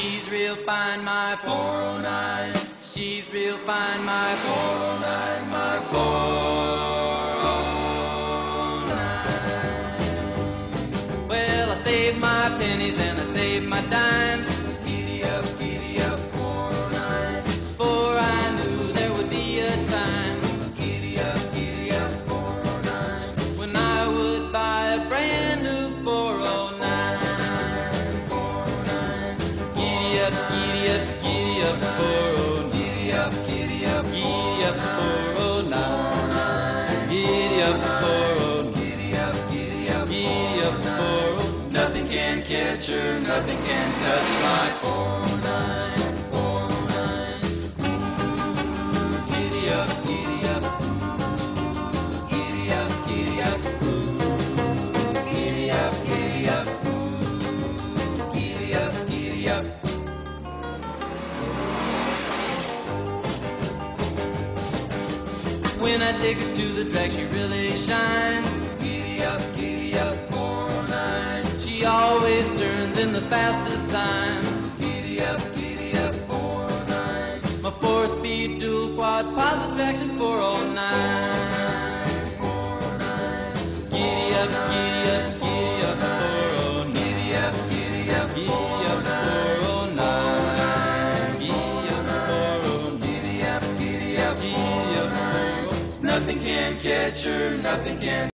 She's real fine, my 409. She's real fine, my 409, my 409. When I take her to the drag, she really shines. Giddy up, giddy up, 409. She always turns in the fastest time. 409. Four-speed dual quad positive traction 409. 409. Giddy up, giddy up, giddy up, 409. Giddy up, giddy up, giddy up, 409. Giddy up, 409. Giddy up, giddy up, giddy up, 409. Nothing can catch her, nothing can.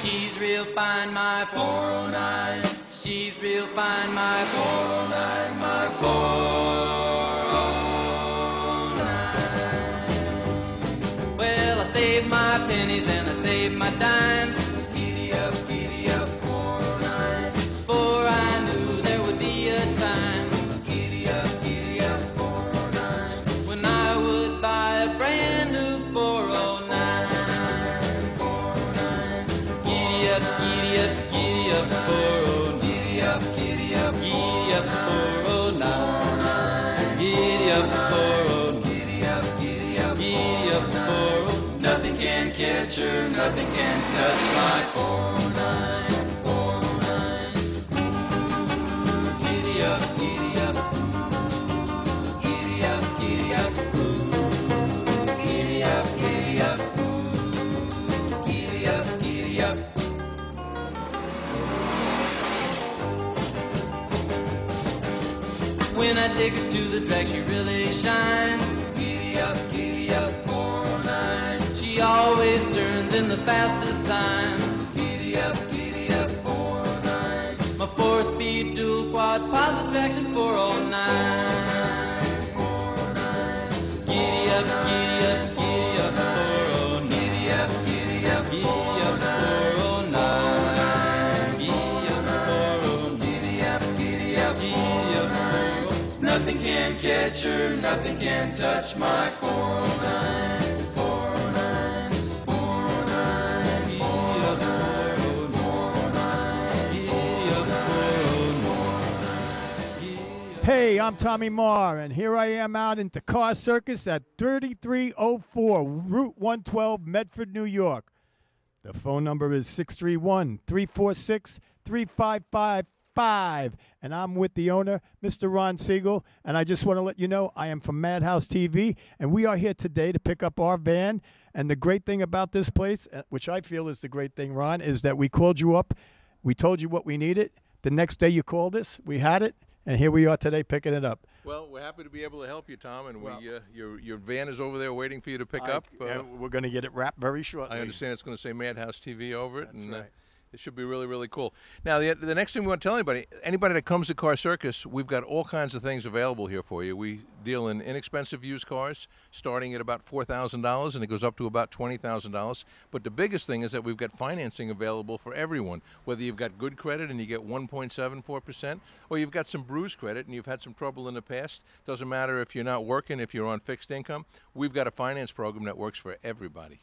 She's real fine, my 409. She's real fine, my 409, my 409. Well, I saved my pennies and I saved my dimes. When I take her to the drag, she really shines. Giddy up, giddy up, 409. She always turns in the fastest positive traction 409. 409. Giddy up, giddy up, giddy up, 409. Giddy up, giddy up, giddy up, 409. Giddy up, 409. Giddy up, giddy up, giddy up, 409. Nothing can catch her, nothing can touch my 409. 409. Hey, I'm Tommy Maher, and here I am out in the car circus at 3304 Route 112, Medford, New York. The phone number is 631 346 3555. And I'm with the owner, Mr. Ron Siegel. And I just want to let you know I am from Madhouse TV, and we are here today to pick up our van. And the great thing about this place, uh, which I feel is the great thing, Ron, is that we called you up, we told you what we needed. The next day you called us, we had it, and here we are today picking it up. Well, we're happy to be able to help you, Tom, and Well- we uh, your your van is over there waiting for you to pick I- up. yeah, Uh, we're going to get it wrapped very shortly. I understand it's going to say Madhouse TV over it, That's and uh, right. It should be really really cool. Now, the the next thing we want to tell anybody, anybody that comes to Car Circus, we've got all kinds of things available here for you. We deal in inexpensive used cars, starting at about four thousand dollars, and it goes up to about twenty thousand dollars. But the biggest thing is that we've got financing available for everyone, whether you've got good credit and you get one point seven four percent, or you've got some bruised credit and you've had some trouble in the past. Doesn't matter if you're not working, if you're on fixed income. We've got a finance program that works for everybody.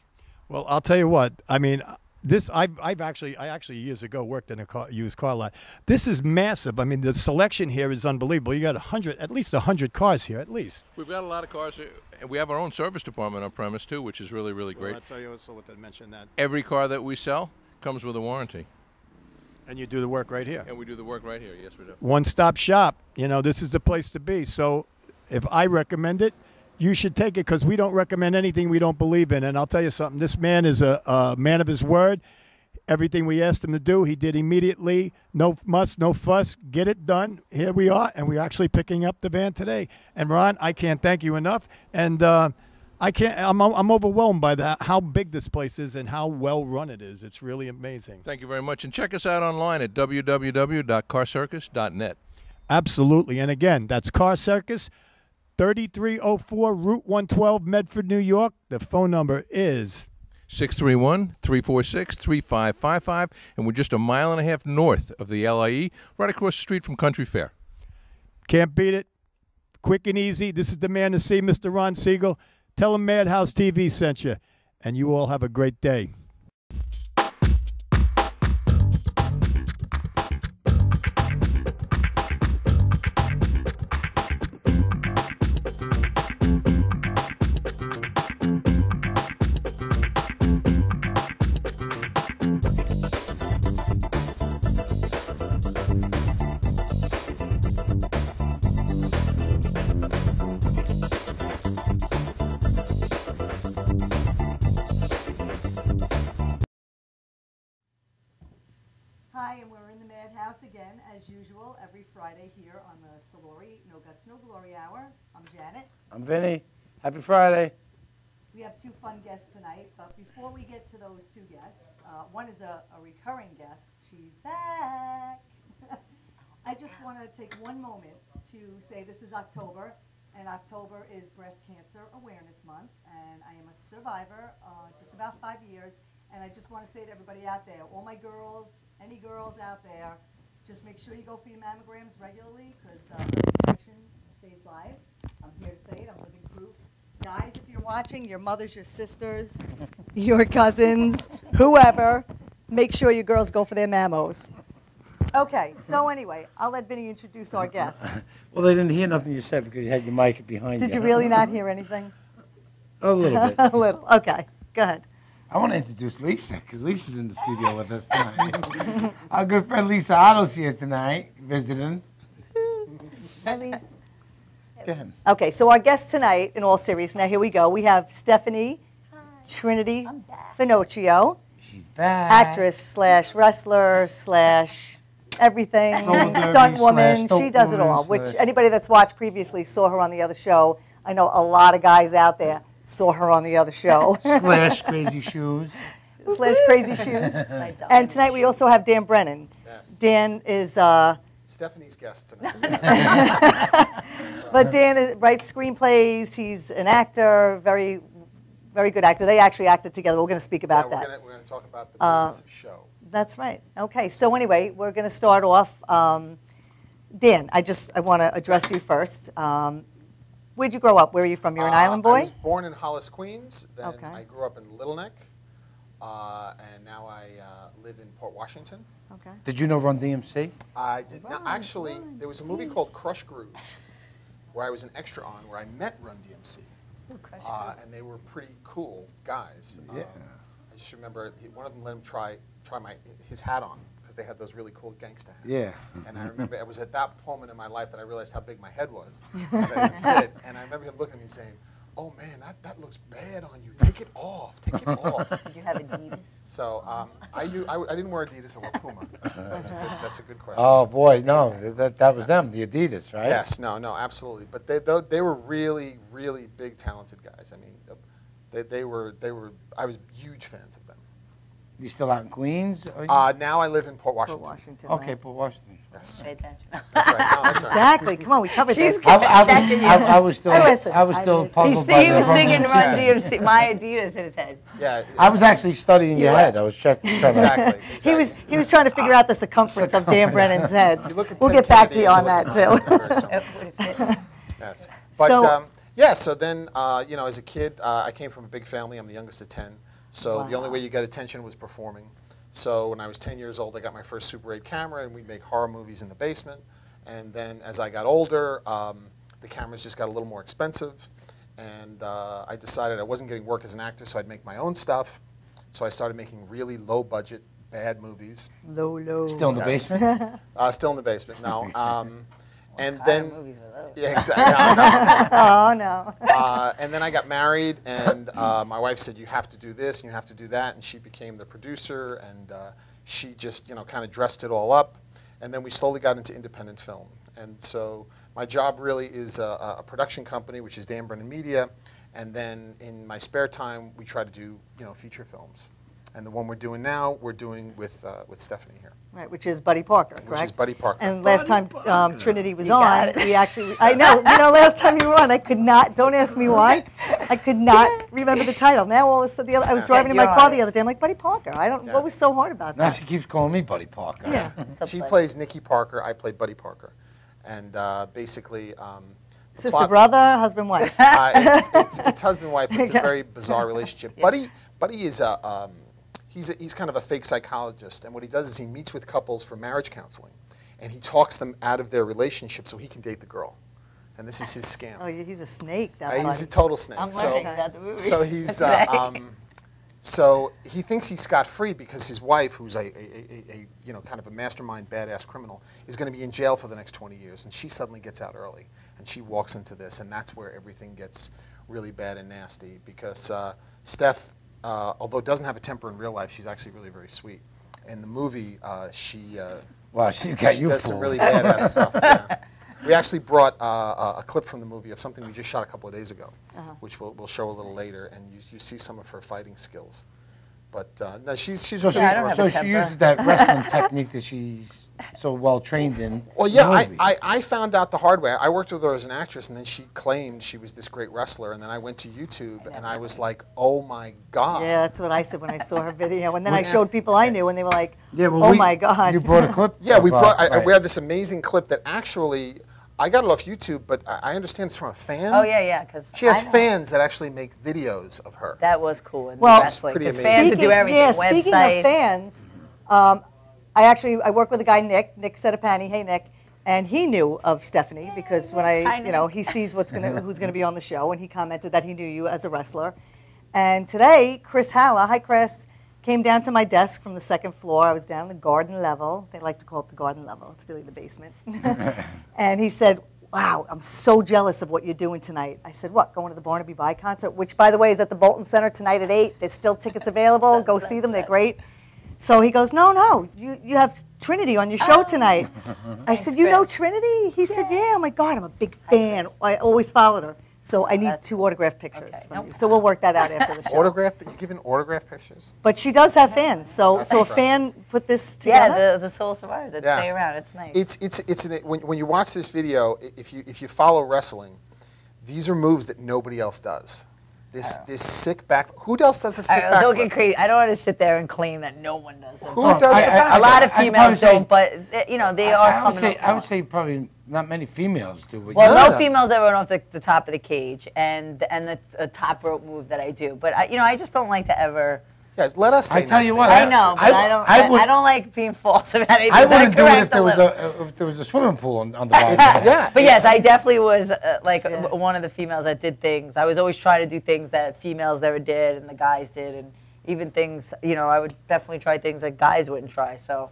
Well, I'll tell you what. I mean, this I've I've actually I actually years ago worked in a car, used car lot. This is massive. I mean, the selection here is unbelievable. You got a hundred, at least a hundred cars here, at least. We've got a lot of cars, and we have our own service department on premise too, which is really, really great. tell you also what to mention that. Every car that we sell comes with a warranty. And you do the work right here. And we do the work right here. Yes, we do. One stop shop. You know, this is the place to be. So if I recommend it, you should take it because we don't recommend anything we don't believe in. And I'll tell you something this man is a, a man of his word. Everything we asked him to do, he did immediately. No muss, no fuss. Get it done. Here we are, and we're actually picking up the van today. And Ron, I can't thank you enough. And uh, I can't. I'm, I'm overwhelmed by that. How big this place is and how well run it is. It's really amazing. Thank you very much. And check us out online at www.carcircus.net. Absolutely. And again, that's Car Circus, 3304 Route 112, Medford, New York. The phone number is 631 346 3555. And we're just a mile and a half north of the LIE, right across the street from Country Fair. Can't beat it. Quick and easy. This is the man to see, Mr. Ron Siegel. Tell him Madhouse TV sent you. And you all have a great day. I'm Vinny. Happy Friday. We have two fun guests tonight, but before we get to those two guests, uh, one is a, a recurring guest. She's back. I just want to take one moment to say this is October, and October is Breast Cancer Awareness Month, and I am a survivor, uh, just about five years. And I just want to say to everybody out there, all my girls, any girls out there, just make sure you go for your mammograms regularly because uh, saves lives. I'm here to say it. I'm living proof. Guys, if you're watching, your mothers, your sisters, your cousins, whoever, make sure your girls go for their mammos. Okay, so anyway, I'll let Vinny introduce our guests. Well, they didn't hear nothing you said because you had your mic behind you. Did you really not hear anything? A little bit. A little. Okay, go ahead. I want to introduce Lisa because Lisa's in the studio with us tonight. Our good friend Lisa Otto's here tonight visiting. Elise. Go ahead. Okay, so our guest tonight, in all seriousness, now here we go. We have Stephanie Trinity Finochio, She's back. actress slash wrestler slash everything, Roller stunt woman. slash She does it all. woman Which anybody that's watched previously saw her on the other show. I know a lot of guys out there saw her on the other show. Slash crazy shoes. slash crazy shoes. And tonight we also have Dan Brennan. Yes. Dan is. Uh, Stephanie's guest tonight. But Dan writes screenplays. He's an actor, very, very good actor. They actually acted together. We're going to speak Yeah, about we're that. gonna we're gonna talk about the Uh, business of show. That's right. Okay. So anyway, we're going to start off. Um, Dan, I just I want to address you first. Um, where'd you grow up? Where are you from? You're an Uh, island boy. I was born in Hollis, Queens. Then Okay. I grew up in Little Neck, uh, and now I uh, live in Port Washington. Okay. Did you know Run DMC? I did not actually. There was a movie called Krush Groove, where I was an extra on, where I met Run DMC, uh, and they were pretty cool guys. Yeah. Um, I just remember he, one of them let him try try my his hat on because they had those really cool gangsta hats. Yeah. And I remember it was at that moment in my life that I realized how big my head was. I didn't fit. And I remember him looking at me saying, "Oh man, that, that looks bad on you. Take it off. Take it off." Did you have Adidas? So um, I, u- I, I didn't wear Adidas. I wore Puma. That's a good, that's a good question. Oh boy, no, that, that was them, the Adidas, right? Yes, no, no, absolutely. But they, they, they were really, really big, talented guys. I mean, they, they were, they were. I was huge fans of them. You still out in Queens? Or Uh, now I live in Port For Washington. Washington. okay, right. Port Washington. Yes, Pay attention. that's right. No, that's right. Exactly. Come on, we covered She's this. I, I was, Checking you. I, I was still, I listen, I was still listen. He, puzzled by he was Run singing DMC. Run Yes. DMC. My Adidas in his head. Yeah, I was actually studying your You head. I was check, trying to exactly. He was he was trying to figure out the circumference of Dan Brennan's head. You look at We'll get back to you on that too. at Very similar. That would fit. Yes. But So- um, yeah, so then, uh, you know, as a kid, uh, I came from a big family. I'm the youngest of 10. So the only way you got attention was performing. So when I was 10 years old, I got my first Super 8 camera, and we'd make horror movies in the basement. And then as I got older, um, the cameras just got a little more expensive. And uh, I decided I wasn't getting work as an actor, so I'd make my own stuff. So I started making really low budget bad movies. Low, low. Still in the Yes. basement. Uh, still in the basement. No. Um, and then, movies were those? yeah, exactly. Oh, no. uh, and then I got married, and uh, my wife said, "You have to do this, and you have to do that," and she became the producer, and uh, she just, you know, kind of dressed it all up, and then we slowly got into independent film, and so my job really is a, a production company, which is Dan Brennan Media, and then in my spare time, we try to do, you know, feature films, and the one we're doing now, we're doing with uh, with Stephanie here. Right, which is Buddy Parker, correct? Which is Buddy Parker. And last time um, Trinity was You on, we actually, I know, you know, last time you were on, I could not, don't ask me why, I could not remember the title. Now all of a sudden, the other, I was driving in my car on the other day, I'm like, Buddy Parker, I don't, what was so hard about Now that? Now she keeps calling me Buddy Parker. Yeah. She pleasure. plays Nikki Parker. I play Buddy Parker, and uh, basically. Um, Sister, plot- brother, husband, wife. uh, it's, it's, it's husband wife. It's a very bizarre relationship. Buddy, Buddy is a um, he's a, he's kind of a fake psychologist, and what he does is he meets with couples for marriage counseling, and he talks them out of their relationship so he can date the girl, and this is his scam. Oh, he's a snake, that Uh, he's a total snake. I'm so, learning about the movie. so he's uh, um, so he thinks he's scot free because his wife, who's a, a, a, a you know kind of a mastermind badass criminal, is going to be in jail for the next 20 years, and she suddenly gets out early, and she walks into this, and that's where everything gets really bad and nasty because uh, Steph, uh, although doesn't have a temper in real life, she's actually really very sweet. In the movie, uh, she uh, Wow, she got she you does some really badass stuff. Yeah. We actually brought uh, a- a clip from the movie of something we just shot a couple of days ago, Uh-huh. which we'll, we'll show a little later, and you, you see some of her fighting skills. But uh, no, she's she's So, a she, I don't have so she uses that wrestling technique that she's so well trained in. Well, yeah, I. I, I found out the hard way. I worked with her as an actress, and then she claimed she was this great wrestler, and then I went to YouTube, and I was like, oh my God. Yeah, that's what I said when I saw her video, and then I showed people I knew, and they were like, Yeah, well, oh we- my God. You brought a clip. Yeah, we of, uh, brought. I, I- right. we have this amazing clip that actually I got it off YouTube, but I, I understand it's from a fan. Oh yeah, yeah, because She has fans that actually make videos of her. That was cool. In Well- the That's wrestling. pretty 'cause amazing. Fans would do everything. Yeah, speaking of fans, um, I actually I work with a guy Nick Nick Sedapani. Hey Nick, and he knew of Stephanie because when I Hi, you know he sees what's gonna who's gonna be on the show, and he commented that he knew you as a wrestler. And today, Chris Halla, hi Chris, came down to my desk from the second floor. I was down the garden level. They like to call it the garden level. It's really the basement. and he said, Wow, I'm so jealous of what you're doing tonight. I said, What, going to the Barnaby Bye concert? Which, by the way, is at the Boulton Center tonight at 8. There's still tickets available. Go see them, they're great. So he goes, No, no, you, you have Trinity on your show oh. tonight. I said, You know Trinity? He said, Yeah. Oh my God, I'm a big fan. I always followed her. So I need That's- two autograph pictures Okay, from nope. you. So we'll work that out after the show. Autograph? You're giving autograph pictures? But she does have fans. So, That's so a fan put this together. Yeah, the, the soul survivors that Yeah. stay around. It's nice. It's it's it's an, when when you watch this video, if you if you follow wrestling, these are moves that nobody else does. This this sick back. Who else does a All sick right, back? don't get crazy. I don't want to sit there and claim that no one does. Who but does I- the back? a lot of females say- don't, but uh, you know they are I would say up. I would say probably not many females do. But Well, None no them. females ever run off the, the top of the cage, and and the a top rope move that I do. But I, you know, I just don't like to ever. Yeah, let us say I tell nice you things what, I know, but I I, don't. I I, would- I don't like being false about anything. I wouldn't do it if there a was a if there was a swimming pool on, on the bottom. Yeah. But yes, I definitely was uh, like Yeah. one of the females that did things. I was always trying to do things that females never did, and the guys did, and even things. You know, I would definitely try things that guys wouldn't try. So,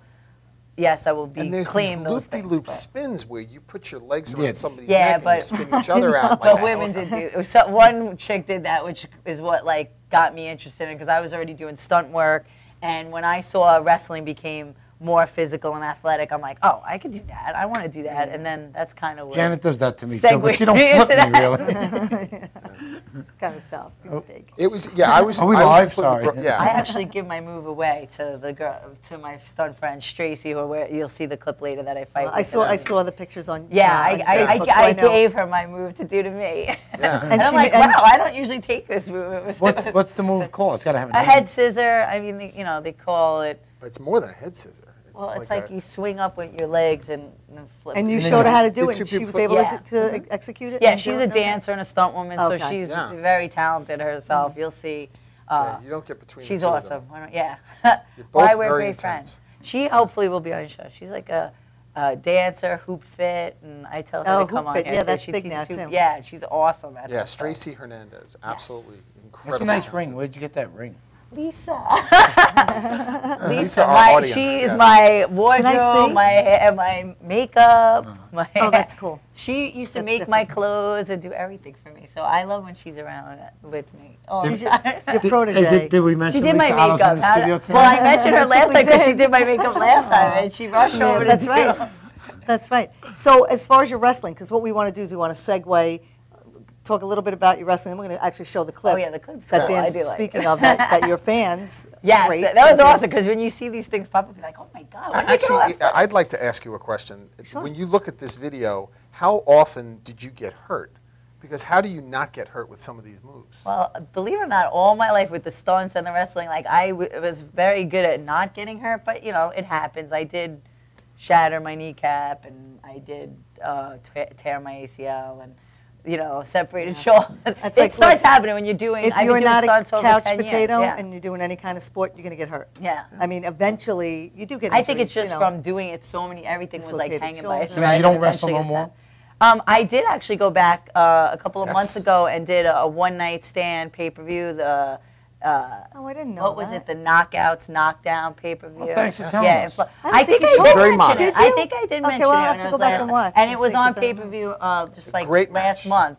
yes, I will be clean. And there's claim these loop-de-loop but- spins where you put your legs around Yeah. somebody's Yeah, neck and you spin each other out. Like But that. women did do. So one chick did that, which is what like got me interested in because I was already doing stunt work, and when I saw wrestling became more physical and athletic, I'm like, oh, I could do that. I want to do that, and then that's kind of what. Janet does that to me too, but Segue she don't into flip me that. really. It's kind of tough. He's big. It was yeah. I was. Are we I live? completely Sorry. bro- yeah. I actually give my move away to the girl, to my stunt friend Tracy, who where you'll see the clip later that I fight. I with saw. I saw the pictures on Yeah, uh, I, on I, I, Facebook, so I, know. gave her my move to do to me. Yeah. and, And I'm she- like, and- wow, I don't usually take this move. What's what's the move called? It's got to have a a head scissor. I mean, they, you know, they call it. But it's more than a head scissor. It's Well, it's like, like, a- you swing up with your legs and, and flip. And you And showed her how to do it, and she was able Yeah. to, to ex- execute it. yeah, she's a dancer and a stunt woman, so she's Yeah. very talented herself. You'll see. Uh, yeah, you don't get between. the she's two of awesome. them. Yeah. You're Why we're great intense. friends. She hopefully will be on the show. She's like a, a dancer, hoop fit, and I tell her Oh, to come Hoop on Fit. here. Yeah, too. that's She big now, hoop- Yeah, she's awesome at Yeah, that. Stracy Hernandez, absolutely incredible. That's a nice ring. Where'd you get that ring? Lisa. Lisa, Lisa, our my, audience, she's yeah. my wardrobe, my hair, my makeup, uh-huh. my Oh, that's cool. She used to That's make my clothes and do everything for me. So I love when she's around with me. Oh, She's your, God. your Did, protege. did, did we mention She did my Lisa Otto's makeup. in the studio today? well, I mentioned her last time because she did. did my makeup last time, oh. and she rushed Yeah, over to that's do right. That's right. So as far as your wrestling, because what we want to do is we want to segue, talk a little bit about your wrestling. We're going to actually show the clip. Oh, yeah, the clip's That cool. I Dan's do like speaking it. of, that, that your fans. Yes, that, that was awesome because when you see these things pop up, you're like, oh my God, where did they go Actually. I'd like to ask you a question. Sure. When you look at this video, how often did you get hurt? Because how do you not get hurt with some of these moves? Well, believe it or not, all my life with the stunts and the wrestling, like I w- was very good at not getting hurt, but you know, it happens. I did shatter my kneecap and I did uh, te- tear my ACL and you know, separated shoulder. That's it like, starts look, happening when you're doing. If I've you're not a couch potato yeah. and you're doing any kind of sport, you're going to get hurt. Yeah. I mean, eventually you do get. I think it's just you know. from doing it so many. Everything was like Dislocated hanging by a shoulder. thread. You don't and wrestle eventually no more. Um, I did actually go back uh, a couple of months ago and did a, a one night stand pay per view. The uh, Oh, I didn't know what was it? The Knockouts Knockdown pay per view. Oh, thanks for telling yeah, us. in I I think think you I told did Very mention modest. it. Did I think I did Okay, mention well, it. I'll when have it to was go back and watch And and it was see, on 'cause I pay don't per view uh, just like great last match. month,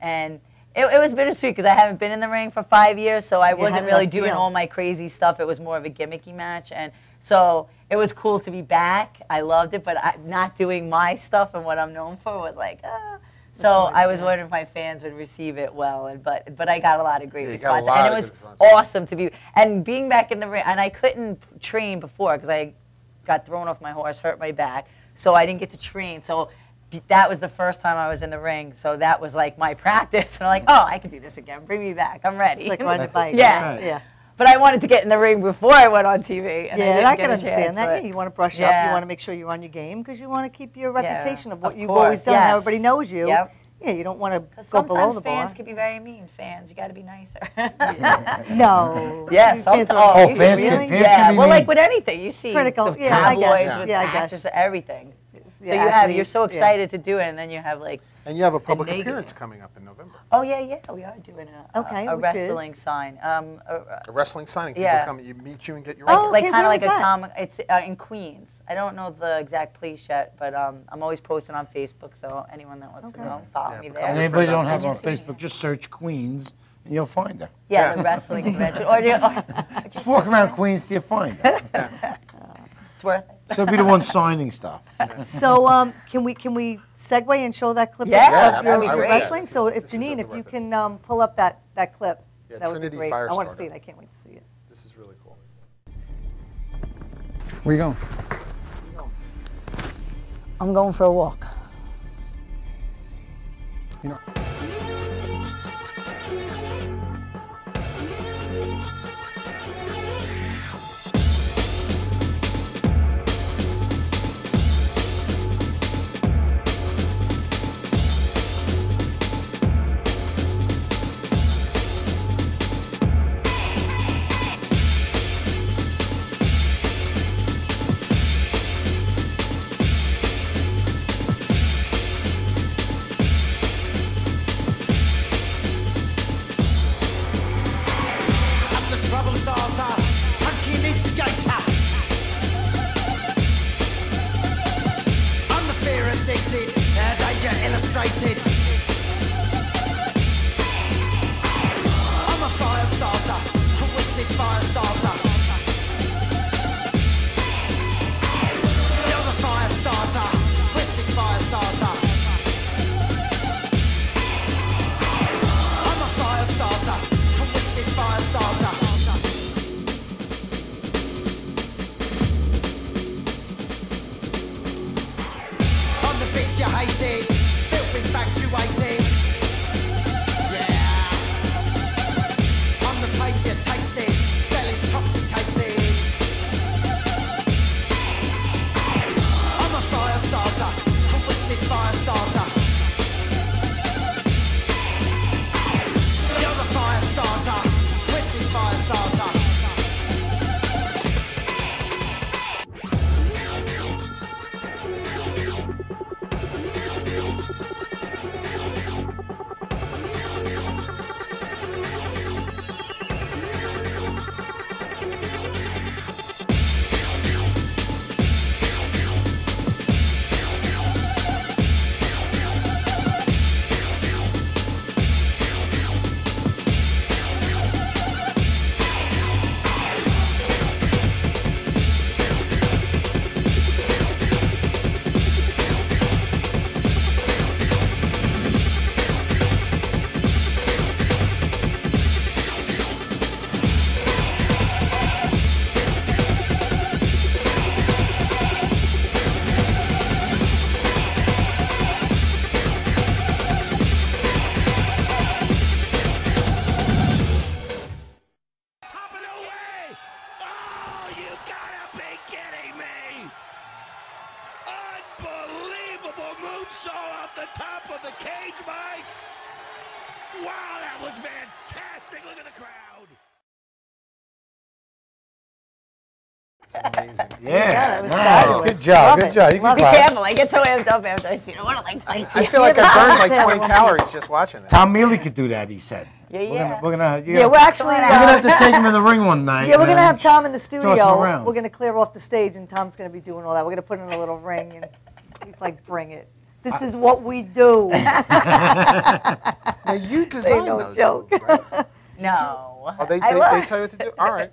and it, it was bittersweet because I haven't been in the ring for five years, so I how wasn't really doing feel? all my crazy stuff. It was more of a gimmicky match, and so it was cool to be back. I loved it, but I, not doing my stuff and what I'm known for was like. Uh, so I was wondering if my fans would receive it well, and but but I got a lot of great Yeah, you got a response, lot and it was awesome to be and being back in the ring. And I couldn't train before because I got thrown off my horse, hurt my back, so I didn't get to train. So that was the first time I was in the ring. So that was like my practice, and I'm like, oh, I can do this again. Bring me back. I'm ready. It's like riding a bike. Yeah. right. Yeah. But I wanted to get in the ring before I went on TV. And yeah, I, and didn't I can a understand chance, that. Yeah, you want to brush up. You want to make sure you're on your game because you want to keep your Yeah, reputation of what of you've always course, done. How everybody knows you. Yep. Yeah, you don't want to go below sometimes the fans can be very mean. Fans, you got to be nicer. No. Yeah, You oh, talk- Really? fans can- fans yeah, can be well, like with anything, you see Critical. the Yeah, I guess. tabloids with Yeah, I guess. actors, everything. Yeah, so you have you're so athletes, yeah. excited to do it, and then you have like, And you have a public appearance coming up in November. oh yeah, yeah, we are doing a, a- Okay, a, which wrestling is? sign, um, a- a- A wrestling signing. People Yeah. come, you meet you and get your Oh, autograph. like kind of like is a that? comic. It's uh, in Queens. I don't know the exact place yet, but um, I'm always posting on Facebook, so anyone that wants Okay. to know, follow Yeah, me there. And anybody don't have on Facebook. Facebook, just search Queens and you'll find her. yeah, the wrestling convention, or, the, or Just walk around Queens till you find her. it's worth it. She'll be the one signing stuff. So um, can we can we segue and show that clip Yeah, of- of your, that'd be your great. wrestling? This So is- if this is Janine, if you record. can um, pull up that that clip, Yeah, that would Trinity be great. I want to Firestarter. see it. I can't wait to see it. This is really cool. Where you going? I'm going for a walk. You know. It's amazing. Yeah, that was nice. Good job. Love good it. job. You can Love Be it. clap. careful. I get so amped up after I see it. I want to like fight I feel like I burned like 20 calories just watching that. Tom Mele could do that. He said. Yeah, We're yeah. gonna, we're gonna, you Yeah, we're actually. You're gonna have Uh, to take him to the ring one night. yeah, we're gonna have Tom in the studio. We're gonna clear off the stage, and Tom's gonna be doing all that. We're gonna put in a little ring, and he's like, "Bring it. This is what we do." Now you designed no those joke. moves, right? No. Oh, they, they, love- they tell you what to do? All right.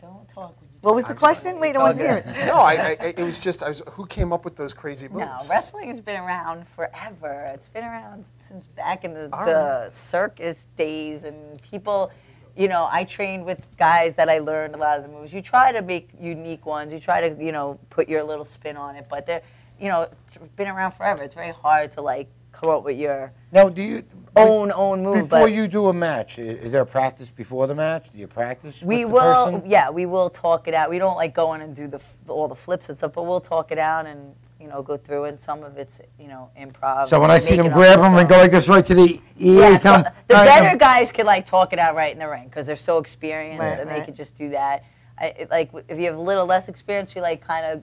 Don't talk when you what was the I'm question? sorry. Wait, I want to oh, hear it. No, I, I, it was just, I was, who came up with those crazy moves? No, wrestling has been around forever. It's been around since back in the, the circus days, and people, you know, I trained with guys that I learned a lot of the moves. You try to make unique ones. You try to, you know, put your little spin on it, but they're, you know, it's been around forever. It's very hard to like come up with your Now, do you own own move. before but you do a match? Is there a practice before the match? Do you practice? we with the will, person? yeah, we will talk it out. We don't like go in and do the all the flips and stuff, but we'll talk it out and you know go through it. Some of it's you know improv. So when I see them grab as him and go like this right to the Yeah, ears, so the "All right, better um, guys can like talk it out right in the ring because they're so experienced Right, and they right. could just do that. I, it, like if you have a little less experience, you like kind of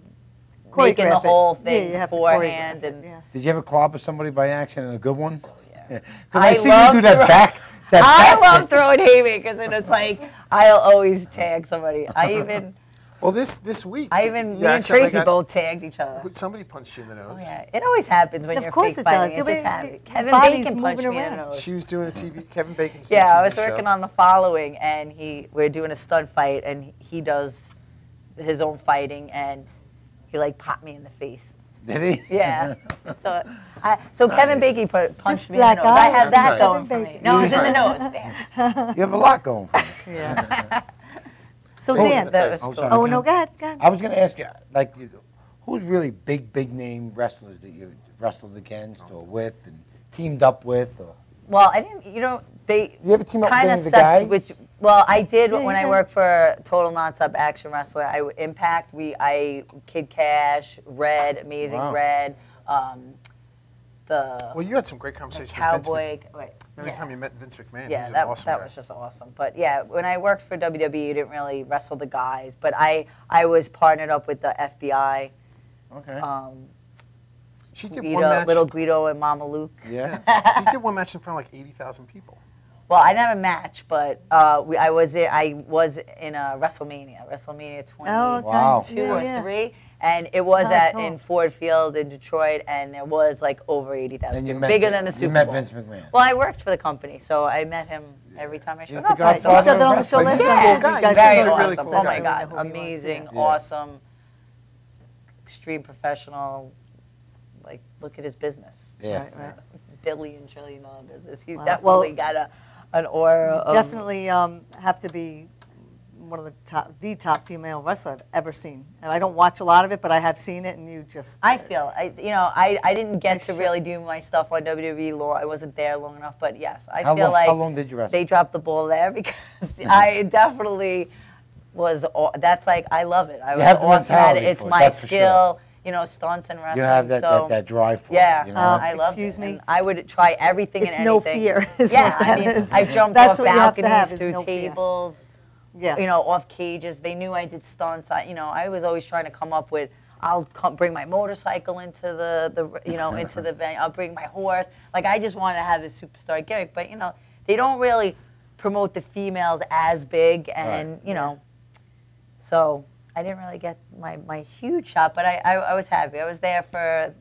making the whole thing you have to beforehand choreograph it, and. yeah. Did you ever clobber somebody by accident? A good one? Oh, Yeah. Because I, I see love you do that throw- back. That I back love throwing haymakers, and it's like I'll always tag somebody. I even, Well, this this week. I even, me and Tracy got- both tagged each other. Somebody punched you in the oh, nose. Oh yeah, it always happens when Of you're course fake it does. fighting. It just but happens. Kevin body's Bacon punched moving me in the nose. She was doing a TV. Kevin Bacon's doing Yeah, TV I was show. working on the following, and he we're doing a stunt fight, and he does his own fighting, and he like popped me in the face. Did he? Yeah. so, I, so Kevin Bacon put, punched me in the black nose. I eye had that right. going for me. Bacon. No, it's in the nose. Bam. You have a lot going for you. Yeah. so Oh, Dan. That was Oh, cool. sorry. Oh no, go ahead. Go ahead. I was going to ask you, like, who's really big, big name wrestlers that you wrestled against or with and teamed up with? Or Well, I didn't. You know, they you ever team up with kind any of of the guys? Which, well, I did Yeah, you when I worked for Total Nonstop Action Wrestler. I Impact. We, I Kid Cash, Red, Amazing Wow. Red, um, the, Well, you had some great the conversations Cowboy. With Vince. Mc- Remember the yeah. time you met Vince McMahon? Yeah, He's an that, awesome that guy. was just awesome. But yeah, when I worked for WWE, you didn't really wrestle the guys. But I, I was partnered up with the FBI. okay. Um, She did Guido, one match. little Guido and Mamaluke. yeah. he did one match in front of like 80,000 people. Well, I didn't have a match, but uh, we, I was in, I was in a WrestleMania, WrestleMania 22 Oh, okay. Wow. Yeah, or yeah. three, and it was Oh, at cool. in Ford Field in Detroit, and it was like over 80,000 And you people, met bigger Vin- than the you Super met Bowl. Vince McMahon. Well, I worked for the company, so I met him every time I showed He's up. the I saw godfather You said that on the show Like, last he's time. cool too. guy. Very He's said a awesome. really cool oh guy. my God, Who he was, amazing, yeah. awesome, extreme professional. Like, look at his business. Yeah. Right, right. Billion, trillion dollar business. He's Wow. definitely Well, got a, an aura Definitely um, have to be one of the top, the top female wrestler I've ever seen. And I don't watch a lot of it, but I have seen it, and you just. I feel, I you know, I, I didn't get to should- really do my stuff on WWE law. I wasn't there long enough, but yes, I How feel long- like how long did you wrestle? they dropped the ball there because I definitely was. That's like I love it. I was have the awesome at it. It's for it, my that's skill, you know, stunts and wrestling. You have that, so, that, that drive for yeah, it. You know? Uh, I love Excuse it. me? And I would try everything It's and no anything. fear, is yeah, what I mean, is. I've jumped That's off what have balconies have, through no fear. Yeah. you know, off cages. They knew I did stunts. I, you know, I was always trying to come up with. I'll come, bring my motorcycle into the, the you know into the venue. I'll bring my horse. Like I just wanted to have this superstar gimmick, but you know, they don't really promote the females as big, and Right. you know, so I didn't really get my, my huge shot. But I, I I was happy. I was there for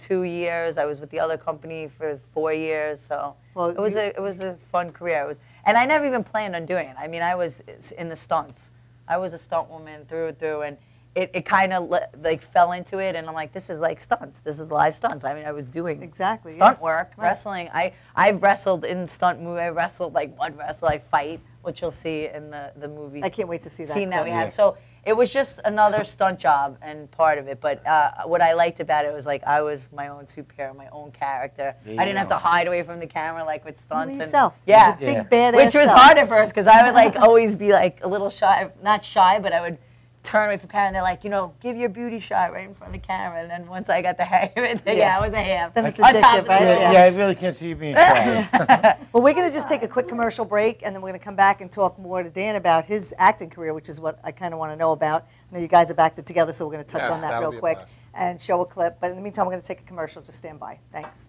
two years. I was with the other company for four years. So Well, it was you- a it was a fun career. It was, and I never even planned on doing it. I mean, I was in the stunts. I was a stunt woman through and through, and it, it kind of like fell into it. And I'm like, this is like stunts. This is live stunts. I mean, I was doing Exactly, stunt yeah. work, Right. wrestling. I I've wrestled in stunt movie. I wrestled like mud wrestle. I fight, which you'll see in the the movie. I can't wait to see that. Scene that we clip. had. So it was just another stunt job and part of it. But uh, what I liked about it was like I was my own superhero, my own character. There you I didn't have to hide away from the camera like with You stunts. were and- yourself. yeah. Big Yeah. badass. Which was self. hard at first because I would like always be like a little shy, not shy, but I would turn away from camera and they're like, you know, give your beauty shot right in front of the camera. And then once I got the hang of it, then, yeah, I was a ham. Then it's On top addictive, of the right? rest. Yeah, I really can't see you being shy. Well, we're going to just take a quick commercial break, and then we're going to come back and talk more to Dan about his acting career, which is what I kind of want to know about. I know you guys have acted together, so we're going to touch Yes, on that real quick and show a clip. But in the meantime, we're going to take a commercial. Just stand by. Thanks.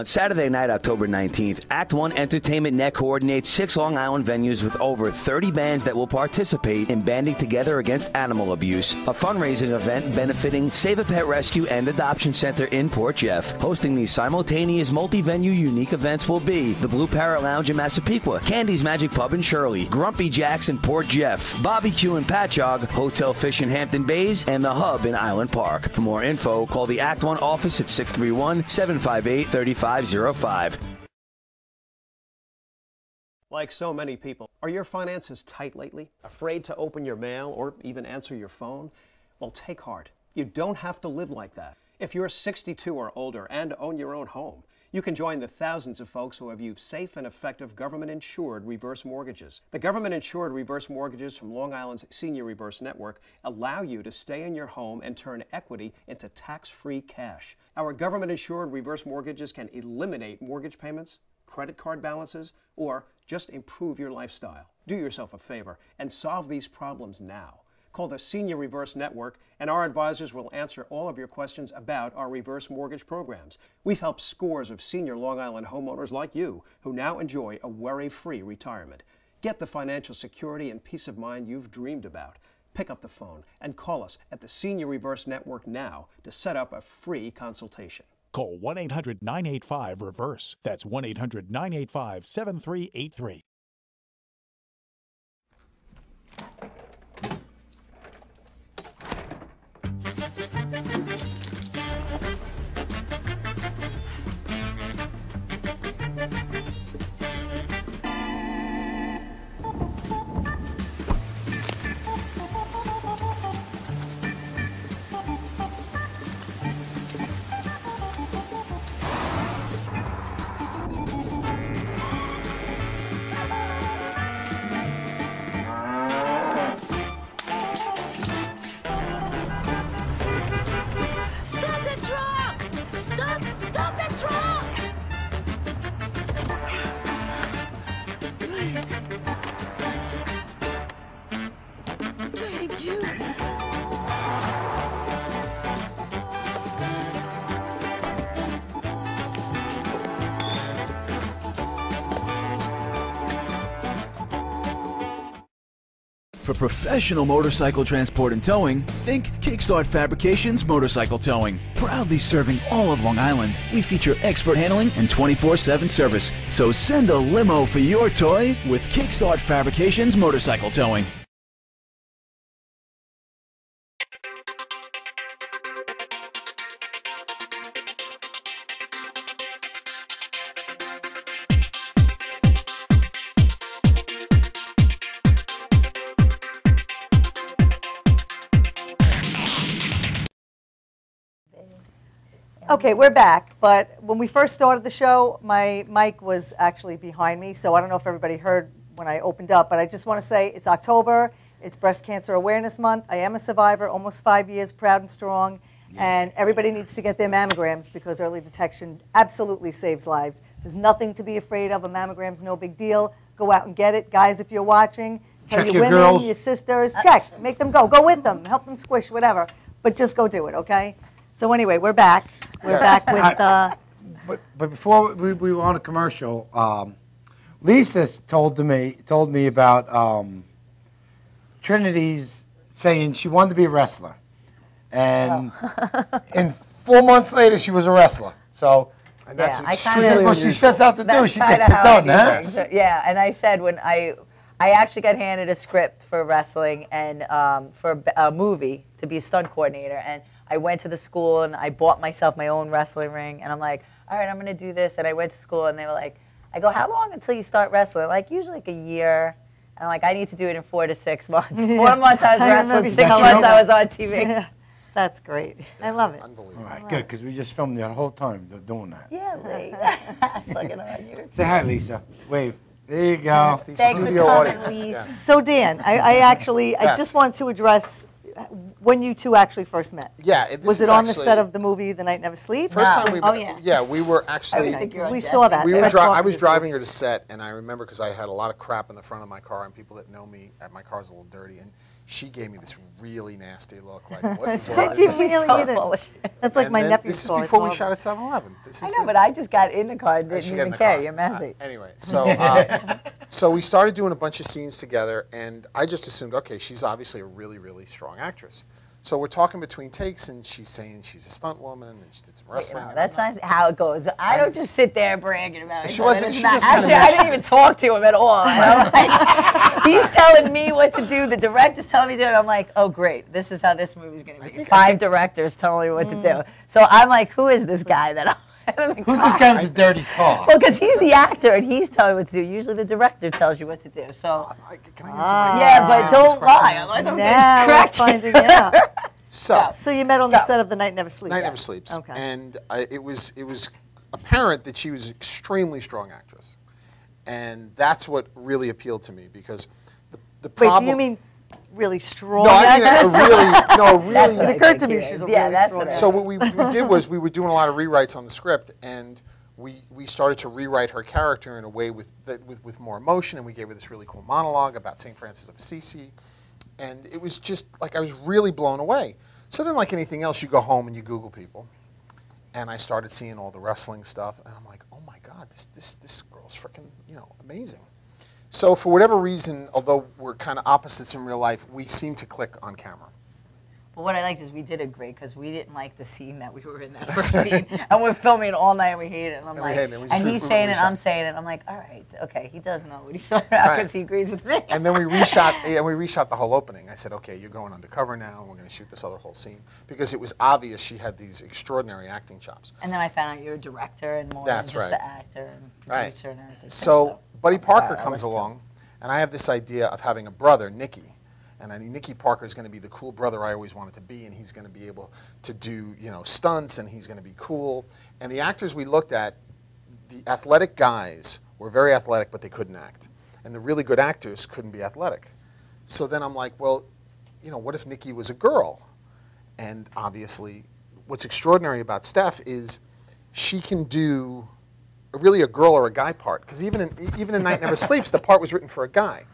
On Saturday night, October 19th, Act One Entertainment Net coordinates six Long Island venues with over 30 bands that will participate in Banding Together Against Animal Abuse, a fundraising event benefiting Save a Pet Rescue and Adoption Center in Port Jeff. Hosting these simultaneous multi venue unique events will be the Blue Parrot Lounge in Massapequa, Candy's Magic Pub in Shirley, Grumpy Jacks in Port Jeff, Q in Patchogue, Hotel Fish in Hampton Bays, and the Hub in Island Park. For more info, call the Act One office at 631 758 3505. Like so many people, are your finances tight lately? Afraid to open your mail or even answer your phone? Well, take heart. You don't have to live like that. If you're 62 or older and own your own home, you can join the thousands of folks who have used safe and effective government insured reverse mortgages. The government insured reverse mortgages from Long Island's Senior Reverse Network allow you to stay in your home and turn equity into tax free cash. Our government insured reverse mortgages can eliminate mortgage payments, credit card balances, or just improve your lifestyle. Do yourself a favor and solve these problems now. Call the Senior Reverse Network, and our advisors will answer all of your questions about our reverse mortgage programs. We've helped scores of senior Long Island homeowners like you who now enjoy a worry free retirement. Get the financial security and peace of mind you've dreamed about. Pick up the phone and call us at the Senior Reverse Network now to set up a free consultation. Call 1 800 985 REVERSE. That's 1 800 985 7383. Professional motorcycle transport and towing, think Kickstart Fabrications Motorcycle Towing. Proudly serving all of Long Island, we feature expert handling and 24 7 service. So send a limo for your toy with Kickstart Fabrications Motorcycle Towing. Okay, we're back. But when we first started the show, my mic was actually behind me, so I don't know if everybody heard when I opened up. But I just want to say it's October. It's Breast Cancer Awareness Month. I am a survivor, almost five years, proud and strong. And everybody needs to get their mammograms because early detection absolutely saves lives. There's nothing to be afraid of. A mammogram's no big deal. Go out and get it. Guys, if you're watching, tell Check your, your women, girls. your sisters, uh, check. Make them go. Go with them. Help them squish, whatever. But just go do it, okay? So anyway, we're back. We're back with uh, But, but before we, we were on a commercial, um, Lisa told to me told me about um, Trinity's saying she wanted to be a wrestler, and and four months later she was a wrestler. So And that's Yeah, I kinda- what she sets out to do, That's she gets it done. do Huh? things. Yeah, and I said when I, I actually got handed a script for wrestling and um, for a movie to be a stunt coordinator, and I went to the school and I bought myself my own wrestling ring, and I'm like, all right, I'm gonna do this, and I went to school and they were like, I go, how long until you start wrestling? Like usually like a year. And I'm like, I need to do it in four to six months. Four months I was wrestling, you six months me I was on TV. Yeah. That's great. I love it. Unbelievable. All right, good, because we just filmed the whole time doing that. Yeah, Lee. Sucking on you. Say hi, Lisa. Wave. There you go. Yes, the Thanks for coming, audience. Lisa. yes. So Dan, I, I actually, I just want to address when you two actually first met. Yeah, it- this Was is it on the set of the movie The Night Never Sleeps? First time we Oh, met, yeah. we were actually think you're we saw that. we were Fred dri- I was driving her to set, and I remember because I had a lot of crap in the front of my car, and people that know me, my car's a little dirty, and she gave me this really nasty look, like what is all Did this? you really So get it? full of shit. That's like And my then- nephew's This is before we horrible. shot at 7-Eleven. This I know, the- but I just got in the car and didn't should get in even care. car. You're messy. Uh, anyway, so uh, so we started doing a bunch of scenes together, and I just assumed, okay, she's obviously a really, really strong actress. So we're talking between takes, and she's saying she's a stunt woman, and she did some wrestling. and that's not how it goes. I don't just sit there bragging about it. She wasn't- she not- just actually, I didn't even talk to him at all. Like, he's telling me what to do. The director's telling me to do it. I'm like, oh great, this is how this movie's gonna be. Five directors telling me what to mm. do. So I'm like, who is this guy that I'm? Who's this guy with the dirty car? Well, because he's the actor and he's telling what to do. Usually the director tells you what to do. So I- Can I get Ah. yeah, but don't lie. now. Otherwise I'm Now gonna we're finding out. So, So you met on the Go. set of The Night Never Sleeps. Night Never Sleeps. Okay. And I, it was it was apparent that she was an extremely strong actress, and that's what really appealed to me because the the problem. Wait, do you mean really strong No, I mean a really no That's really. It occurred to me she's a yeah, really that's strong what So what we, we did was we were doing a lot of rewrites on the script, and we we started to rewrite her character in a way with that with, with more emotion, and we gave her this really cool monologue about St. Francis of Assisi, and it was just like I was really blown away. So then, like anything else, you go home and you Google people, and I started seeing all the wrestling stuff, and I'm like, oh my God, this this this girl's freaking you know amazing. So for whatever reason, although we're kind of opposites in real life, we seem to click on camera. But what I liked is we did it great because we didn't like the scene that we were in that first scene, and we're filming all night and we hate it. And I'm And like, it, and and he's saying it. I'm saying it. I'm like, all right, okay, he does know what he's talking about Right. because he agrees with me. And then we reshot, and we reshot the whole opening. I said, okay, you're going undercover now, and we're going to shoot this other whole scene because it was obvious she had these extraordinary acting chops. And then I found out you're a director and more That's than just right. the actor and Right. producer and everything. So Buddy oh, Parker Wow, comes along, and I have this idea of having a brother, Nicky. And I mean, Nicky Parker is going to be the cool brother I always wanted to be, and he's going to be able to do, you know, stunts, and he's going to be cool. And the actors we looked at, the athletic guys were very athletic, but they couldn't act. And the really good actors couldn't be athletic. So then I'm like, well, you know, what if Nikki was a girl? And obviously, what's extraordinary about Steph is she can do really a girl or a guy part. Because even in, even in Night Never Sleeps, the part was written for a guy.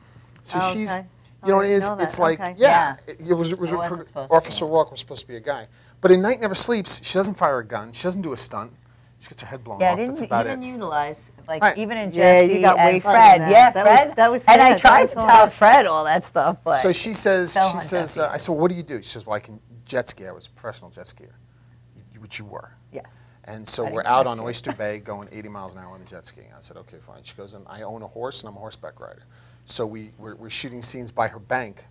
So Oh, she's, okay. you know, Oh, I it didn't is. know It's like, Okay. yeah, it, it was, it was It for wasn't supposed to Officer Walker was supposed to be a guy. But in Night Never Sleeps, she doesn't fire a gun. She doesn't do a stunt. She gets her head blown Yeah, I off. didn't That's about even it. utilize like Right. even in Yeah, you got and Fred. that. Yeah, That was- Fred. that was and I tried to tell hard. Fred all that stuff, but So she says, Tell she says, uh, I said, what do you do? She says, well, I can jet ski. I was a professional jet skier, which you were. Yes. And so we're out on it. Oyster Bay going 80 miles an hour on the jet skiing. I said, okay, fine. She goes, and I own a horse and I'm a horseback rider. So we, we're, we're shooting scenes by her bank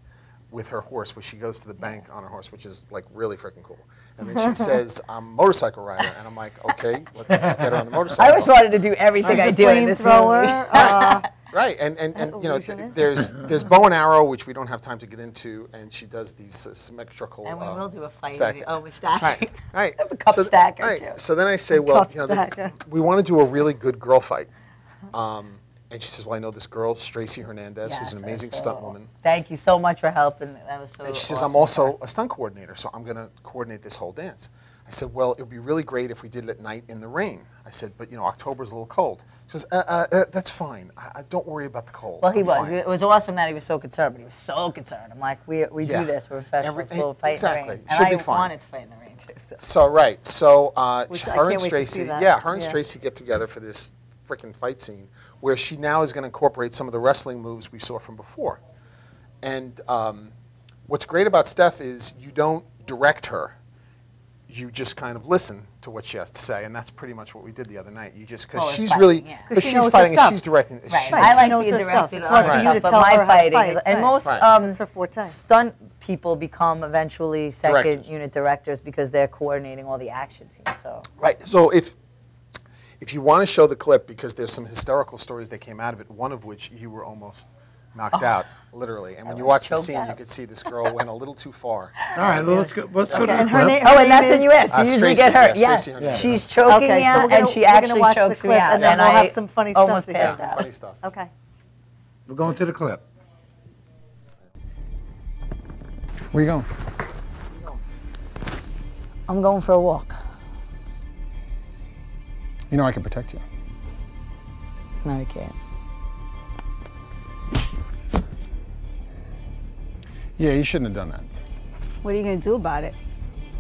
with her horse, where she goes to the bank on her horse, which is like really freaking cool. And then she says, I'm a motorcycle rider. And I'm like, okay, let's get her on the motorcycle. I always wanted to do everything She's I a do in this movie. uh, Right, and, and, and you know, th- there's there's bow and arrow, which we don't have time to get into, and she does these uh, symmetrical. And we uh, will do a fight. stacking. Oh, we're stacking. Right, right. A cup so, stacker, right. too. So then I say, well, you know, this, we want to do a really good girl fight. Um, and she says, well, I know this girl, Tracy Hernandez, who's an amazing that's stunt woman. Thank you so much for helping. That was so. And she says, I'm also a stunt coordinator, so I'm going to coordinate this whole dance. I said, well, it would be really great if we did it at night in the rain. I said, but, you know, October's a little cold. She goes, uh, uh, uh, that's fine. I, I, don't worry about the cold. Well, he I'm was. fine." It was awesome that he was so concerned, but he was so concerned. I'm like, we, we Yeah. do this. We're professionals. Every- we'll fight exactly. in the rain. Should and be I fine. wanted to fight in the rain too. So. So right, so uh, Which sh- I her and can't wait to see Tracy, that. yeah, her and Yeah. Get together for this freaking fight scene where she now is going to incorporate some of the wrestling moves we saw from before. And um, what's great about Steph is you don't direct her; you just kind of listen to what she has to say, and that's pretty much what we did the other night. You just because Oh, she's fighting, really yeah. 'Cause because she she's fighting and she's directing. Right. she- I like knows the her stuff. directed It's hard for you to but tell my her how to fighting fight, and right. most Right. um, That's her forte. stunt people become eventually second Directors. unit directors because they're coordinating all the action scenes. So Right. So if if you want to show the clip, because there's some hysterical stories that came out of it, one of which you were almost knocked Oh. out, literally. And when I you watch the choked scene, you could see this girl went a little too far. All right, well, let's go. Let's go Okay, to the and her clip. name- Oh, and that's when you asked. Uh, You usually Tracy, get hurt. yes, Yeah. Tracy Hernandez. She's choking Okay, me so out, we're gonna- and she we're gonna actually watch the clip, me out. and then we'll I have some funny stuff almost together. passed out. Funny stuff. Okay. We're going to the clip. Where you going? I'm going for a walk. You know I can protect you. No, you can't. Yeah, you shouldn't have done that. What are you going to do about it?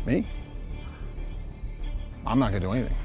Me? I'm not gonna do anything.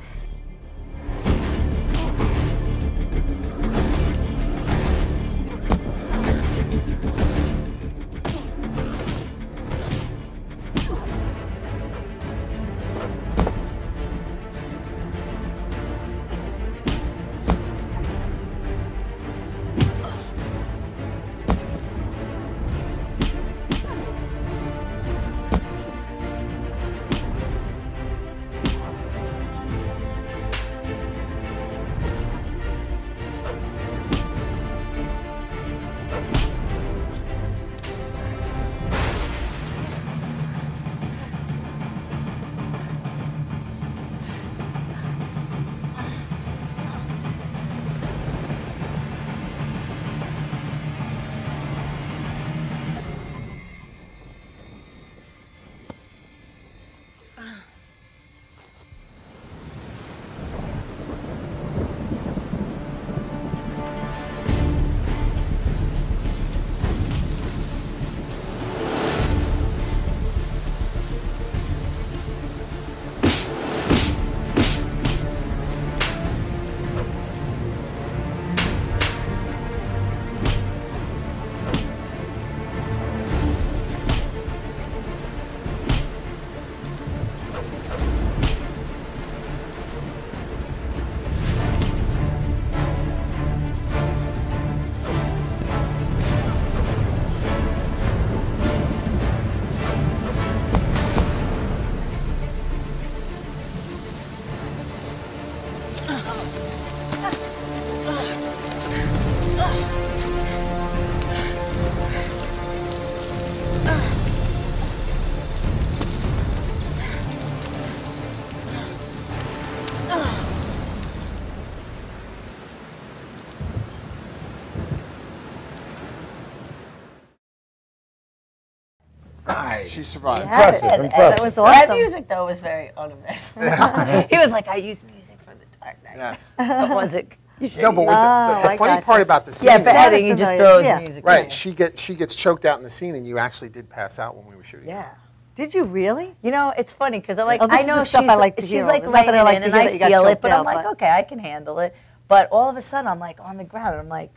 She survived. Impressive, And- and impressive. That was awesome. That music though was very uneventful. he was like, I use music for the Dark Knight. Yes. But was it? You sure No, but Oh, the, the, the funny gotcha. part about the scene, Yeah, for editing, he just familiar. throws Yeah. music. right? She gets she gets choked out in the scene, and you actually did pass out when we were shooting. Yeah. Did you really? You know, it's funny because I'm like, Oh, I know the stuff she's, I like to she's hear. like Not that I like in to and I that you got feel it, but out, I'm like, but- okay, I can handle it. But all of a sudden, I'm like on the ground, and I'm like,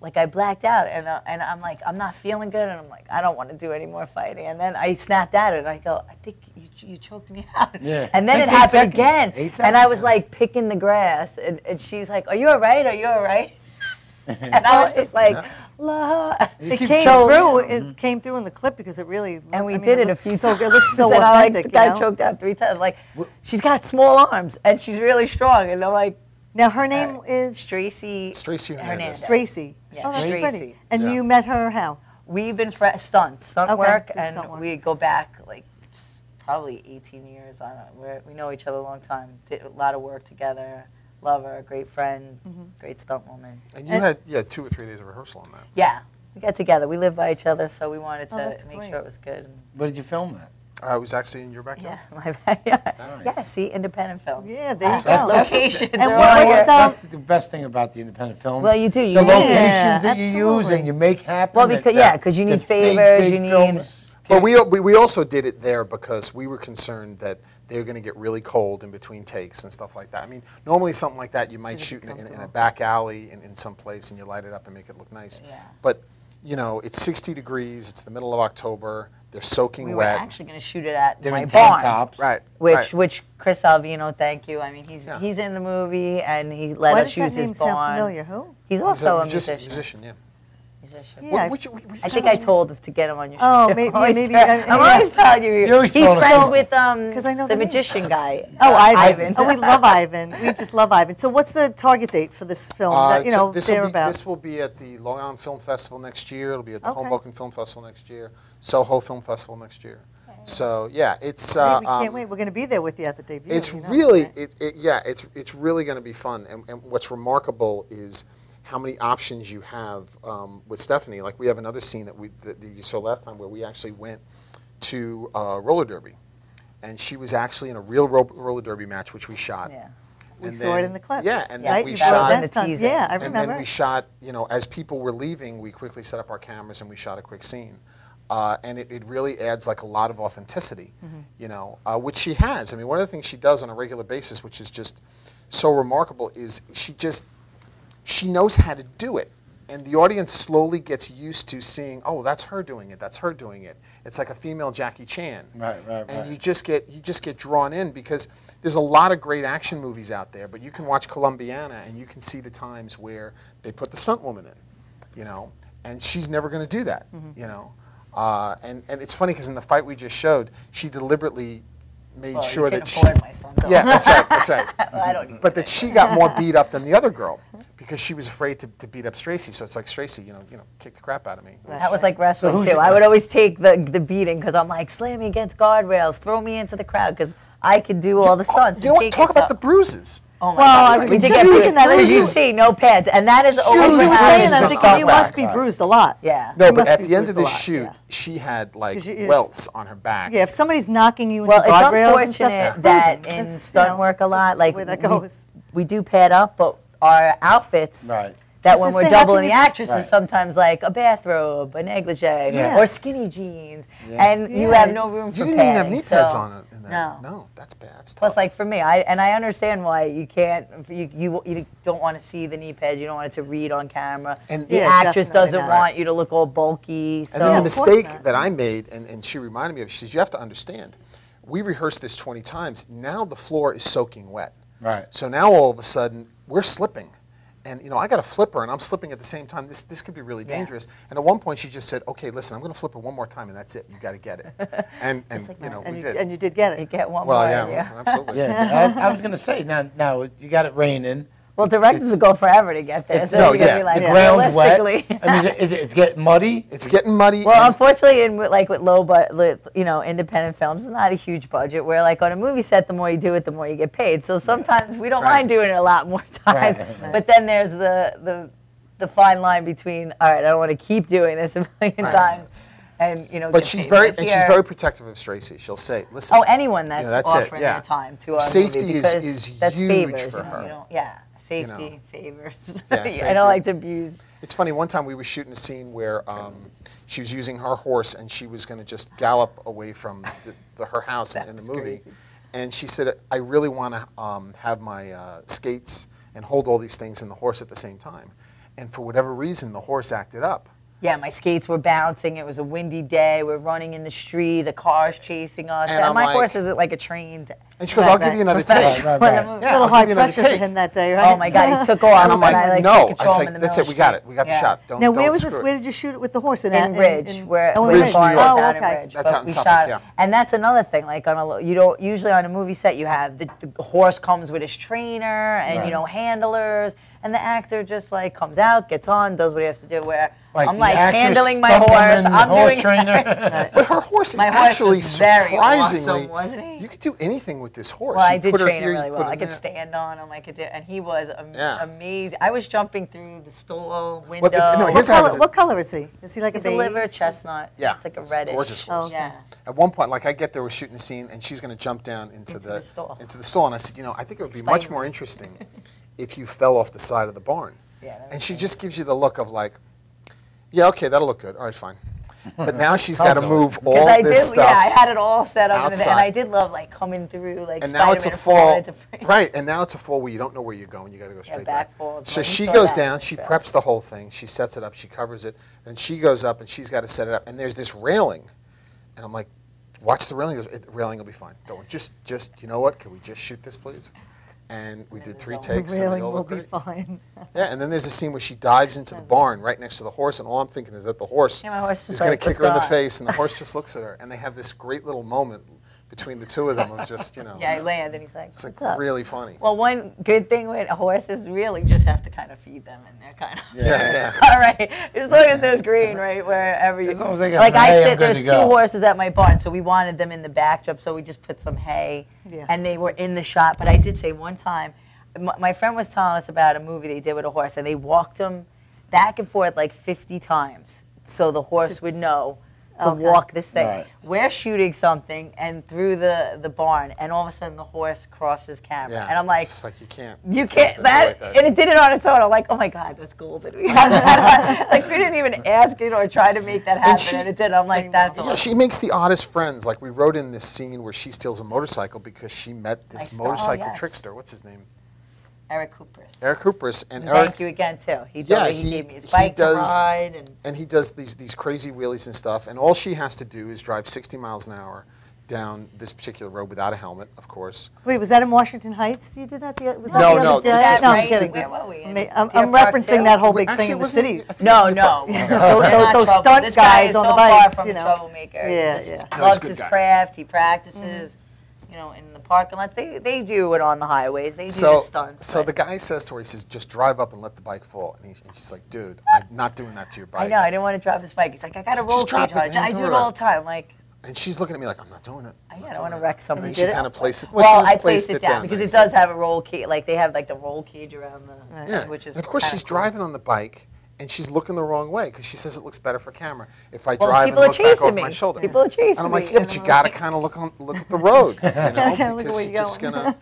like I blacked out, and uh, and I'm like, I'm not feeling good, and I'm like, I don't want to do any more fighting. And then I snapped at it, and I go, I think you, you choked me out. Yeah. And then Takes it happened seconds. again, Eight and I was like picking the grass, and, and she's like, Are you all right? Are you all right? and I was just like, La. It came So- through. It came through in the clip because it really. And we I mean, did it, a looked few so, times. It looks so and I like authentic. got you know? choked out three times. Like, she's got small arms and she's really strong. And I'm like, Now her name is Tracy Tracy Hernandez. Tracy. Yeah, oh, that's Tracy. pretty. And Yeah. you met her how? We've been fr- stunts, stunt Okay, work, through and stunt work. we go back like probably 18 years. I don't know. We're, we know each other a long time. Did a lot of work together. Love her, great friend, Mm-hmm. great stunt woman. And you had yeah two or three days of rehearsal on that. Yeah, we got together. We live by each other, so we wanted Oh, to that's make great. sure it was good. And, Where did you film that? I was actually in your backyard. yeah, my yeah, yeah. See, independent films. Yeah, there you That's go. Locations. And what- all what's here. That's the best thing about the independent film. Well, you do. You the make- locations Yeah, that you use absolutely. and you make happen. Well, because- that- yeah, 'cause you need the big, favors, big you need- films But we, we we also did it there because we were concerned that they were going to get really cold in between takes and stuff like that. I mean, normally something like that you might shoot in, in, in a back alley in, in some place and you light it up and make it look nice. Yeah. But you know, it's 60 degrees. It's the middle of October. They're soaking We were wet. actually going to shoot it at They're my in tank barn. tops. right. Which, right. which Chris Alvino, thank you. I mean, he's Yeah. he's in the movie and he let Why us does that use name his sound barn. familiar? Who? He's He's also a, music- musician. musician. Yeah. Musician. Yeah. Which- which- I think I told him to get him on your Oh, show. maybe- I'm always maybe- tell- uh, I'm yeah. always telling you. You always he's friends so. with um 'Cause I know the the magician guy. Oh, uh, Ivan. Oh, we love Ivan. We just love Ivan. So, what's the target date for this film? Uh, that, you know, this will be, this will be at the Long Island Film Festival next year. It'll be at the Okay. Hoboken Film Festival next year, Soho Film Festival next year. So yeah, it's. Uh, we can't um, wait. We're going to be there with you at the debut. It's you know, really, right? it, it, yeah, it's it's really going to be fun. And, and what's remarkable is how many options you have um, with Stephanie. Like we have another scene that we that you saw last time where we actually went to uh, roller derby, and she was actually in a real ro- roller derby match, which we shot. Yeah. We And saw it then- in the clip. Yeah, and Right? then we You brought it shot. last time. Yeah, I remember. And then we shot. You know, as people were leaving, we quickly set up our cameras and we shot a quick scene. Uh, and it, it really adds like a lot of authenticity, Mm-hmm. you know, uh, which she has. I mean, one of the things she does on a regular basis, which is just so remarkable, is she just she knows how to do it, and the audience slowly gets used to seeing, oh, that's her doing it, that's her doing it. It's like a female Jackie Chan, Right, right, and right. you just get you just get drawn in because there's a lot of great action movies out there, but you can watch Columbiana and you can see the times where they put the stunt woman in, you know, and she's never going to do that, Mm-hmm. you know. Uh, and, and it's funny because in the fight we just showed, she deliberately made Well, you sure can that she. afford my stunt double. Yeah, that's right, that's right. Well, I don't but that she got more beat up than the other girl because she was afraid to, to beat up Tracy. So it's like Tracy, you know, you know, kick the crap out of me. That was like wrestling who's too. I would always take the the beating because I'm like, slam me against guardrails, throw me into the crowd because I could do all the stunts. You know what? Talk about the bruises. Oh my Well, I God. was we did just get thinking bruised. that. As you see, no pads, and that is always you were happens saying, I'm thinking you must be bruised a lot. Yeah. No, You but must at be the end of the this shoot, yeah. she had like you- welts on her back. Yeah, if somebody's knocking you into Well, it's guardrails and stuff, unfortunate that bruising. in stunt you know, work a lot, like that we- goes. we do pad up, but our outfits. Right. That when we're say, doubling the actresses, Right. sometimes like a bathrobe, a negligee, Yeah. or skinny jeans, Yeah. and you Yeah. have no room for You didn't even have knee pads so- on it in that. No. No, that's bad. It's Plus, like for me, I and I understand why you can't. You you, you don't want to see the knee pads. You don't want it to read on camera. And- the Yeah, actress doesn't not. want you to look all bulky. So And then the mistake that I made, and, and she reminded me of, she says, you have to understand, we rehearsed this 20 times. Now the floor is soaking wet. Right. So now all of a sudden, we're slipping. And, you know, I got a flipper and I'm slipping at the same time. This, this could be really Yeah. dangerous. And at one point, she just said, okay, listen, I'm going to flip her one more time and that's it. You got to get it. And, and you know, And we you, did. and you did get it. you it. get one well, more. yeah, yeah. absolutely. Yeah, I, I was gonna say now. Now you got it raining. Well, directors will go forever to get there. So no, you're gonna yeah. be like, the ground's wet. realistically. I mean, is it, is it it's getting muddy? It's getting muddy. Well, and- unfortunately, in with- like with low but you know independent films, it's not a huge budget. Where like on a movie set, the more you do it, the more you get paid. So sometimes we don't Right. mind doing it a lot more times. Right, right. But then there's the the the fine line between all right, I don't want to keep doing this a million Right. times, and you know. but she's very, and she's very protective of Tracy. She'll say, listen. Oh, anyone that's, you know, that's it, offering yeah. their time to our Safety movie is- is that's huge favors, for you know, her. you don't- yeah, safety know. favors. Yeah, I don't like to abuse. It's funny. One time we were shooting a scene where um, she was using her horse and she was going to just gallop away from the, the, her house in, in the movie. And she said, "I really want to um, have my uh, skates and hold all these things and the horse at the same time." And for whatever reason, the horse acted up. Yeah, my skates were bouncing. It was a windy day. We're running in the street. The car's chasing us. And And, I'm my like- horse isn't like a trained. And she goes, "I'll give you another Professional. take." Right, right. A Yeah, little I'll high give you another pressure for take. him that day, oh right? Oh my God, he took off. And I'm like, I, like, "No." kick was like, "That's it. We got it. We got the shot. Don't Now, don't where was screw this? it." Where did you shoot it with the horse? In, in Ridge, where oh, where in Ridge, New York. is Oh, out okay. in Ridge. That's but out in we Suffolk, shot, yeah. And that's another thing. Like on a, you don't usually on a movie set you have the, the horse comes with his trainer and you know handlers, and the actor just like comes out, gets on, does what he has to do. Where Like I'm like handling my horse, I'm horse doing trainer. But her horse is My horse actually is very surprisingly. awesome, wasn't he? You could do anything with this horse. Well, You I did train here, him really well. I could there. stand on him. I could do, and he was am- Yeah. amazing. I was jumping through the stall window. the- no, What here's how it color, is. what color is he? Is he like He's a a liver chestnut. Yeah, it's like a it's reddish. gorgeous horse. Oh, yeah. At one point, like I get there, we're shooting a scene, and she's going to jump down into, Into the, the stall. into the stall, and I said, you know, I think it would be much Spider-Man. more interesting if you fell off the side of the barn. Yeah, and she just gives you the look of like, yeah, okay, that'll look good. All right, fine. But now she's got to I'll do it. move all Because I this did, stuff. yeah, I had it all set up, outside. and I did love like coming through, like and now it's a Spider-Man falling fall, right? And now it's a fall where you don't know where you're going. You got to go straight back fall. So Well, you she goes down. She trailer. preps the whole thing. She sets it up. She covers it. Then she goes up and she's got to set it up. And there's this railing, and I'm like, watch the railing. She goes, "It- The railing will be fine. Don't worry. just, just, you know what? Can we just shoot this, please? and we and did three takes. Really and they all look great. fine. yeah, and then there's a scene where she dives into the barn right next to the horse, and all I'm thinking is that the horse, yeah, horse is like, going to kick her in the face, and the horse just looks at her, and they have this great little moment between the two of them was just, you know. yeah, I land and he's like, it's like really funny. Well, one good thing with horses, really, you just have to kind of feed them and they're kind of. Yeah, yeah. All right. As long as there's green, right, wherever you. As long as they got like I sit, there's two go. horses at my barn, so we wanted them in the backdrop, so we just put some hay and they were in the shot. But I did say one time, my friend was telling us about a movie they did with a horse and they walked him back and forth like 50 times so the horse would know to okay. walk this thing. Right. We're shooting something and through the, the barn, and all of a sudden the horse crosses camera. Yeah. And I'm like, it's like you can't. You can't. That, that, And it did it on its own. I'm like, oh my God, that's golden. We had. that. like, we didn't even ask it or try to make that happen, and, she, and it did. I'm like, and, that's yeah. She makes the oddest friends. Like, we wrote in this scene where she steals a motorcycle because she met this I motorcycle saw, yes. trickster. What's his name? Eric Cooper's. Eric Cooper's and, and Eric, Thank you again too. He, yeah, he, he, gave me his bike does, to ride and and he does these these crazy wheelies and stuff. And all she has to do is drive 60 miles an hour down this particular road without a helmet, of course. Wait, was that in Washington Heights? You did that? Was no, that no, the no, this is, no. I'm. Where were we? In I'm, I'm referencing too? that whole big Actually, thing in the city. No, no. those, those stunt this guys on so the bikes, far from you know. Troublemaker. Yeah, yeah. No, he loves his craft. He practices, mm-hmm. you know, and parking lot. They, they do it on the highways. They do so, the stunts. So but. the guy says to her, he says, just drive up and let the bike fall. And, he, and, she's like, dude, I'm not doing that to your bike. I know. I didn't want to drop his bike. He's like, I got a roll cage on. I do it all the time. Like, and she's looking at me like, I'm not doing it. I'm I, don't want to wreck somebody. And then she kind of placed it. Well, well I placed, it, down, because it does have a roll cage. Like they have like the roll cage around the. Yeah. Which is. And of course, she's cool. driving on the bike, and she's looking the wrong way because she says it looks better for camera if I well, drive and look back over me. my shoulder. People are chasing me. And I'm like, yeah, but you got to kind of look on, look at the road, you know, because you're, you're just gonna.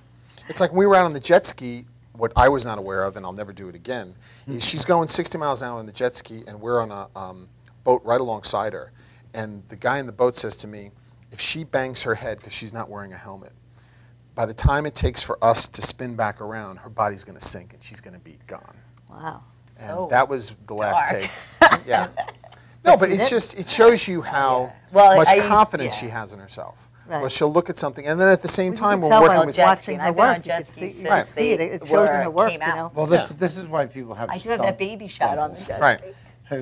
It's like when we were out on the jet ski. What I was not aware of, and I'll never do it again, is mm-hmm. she's going 60 miles an hour on the jet ski, and we're on a um, boat right alongside her. And the guy in the boat says to me, if she bangs her head because she's not wearing a helmet, by the time it takes for us to spin back around, her body's going to sink and she's going to be gone. Wow and so that was the last dark. take. Yeah. no, but it's just it shows you how yeah. well, much I, confidence yeah. she has in herself. Right. Well, she'll look at something, and then at the same time, we're working with watching her work. You can see, you right. see it. It shows in her work. You know? Well, this, yeah. this is why people have. I do have that baby shot on the jet right.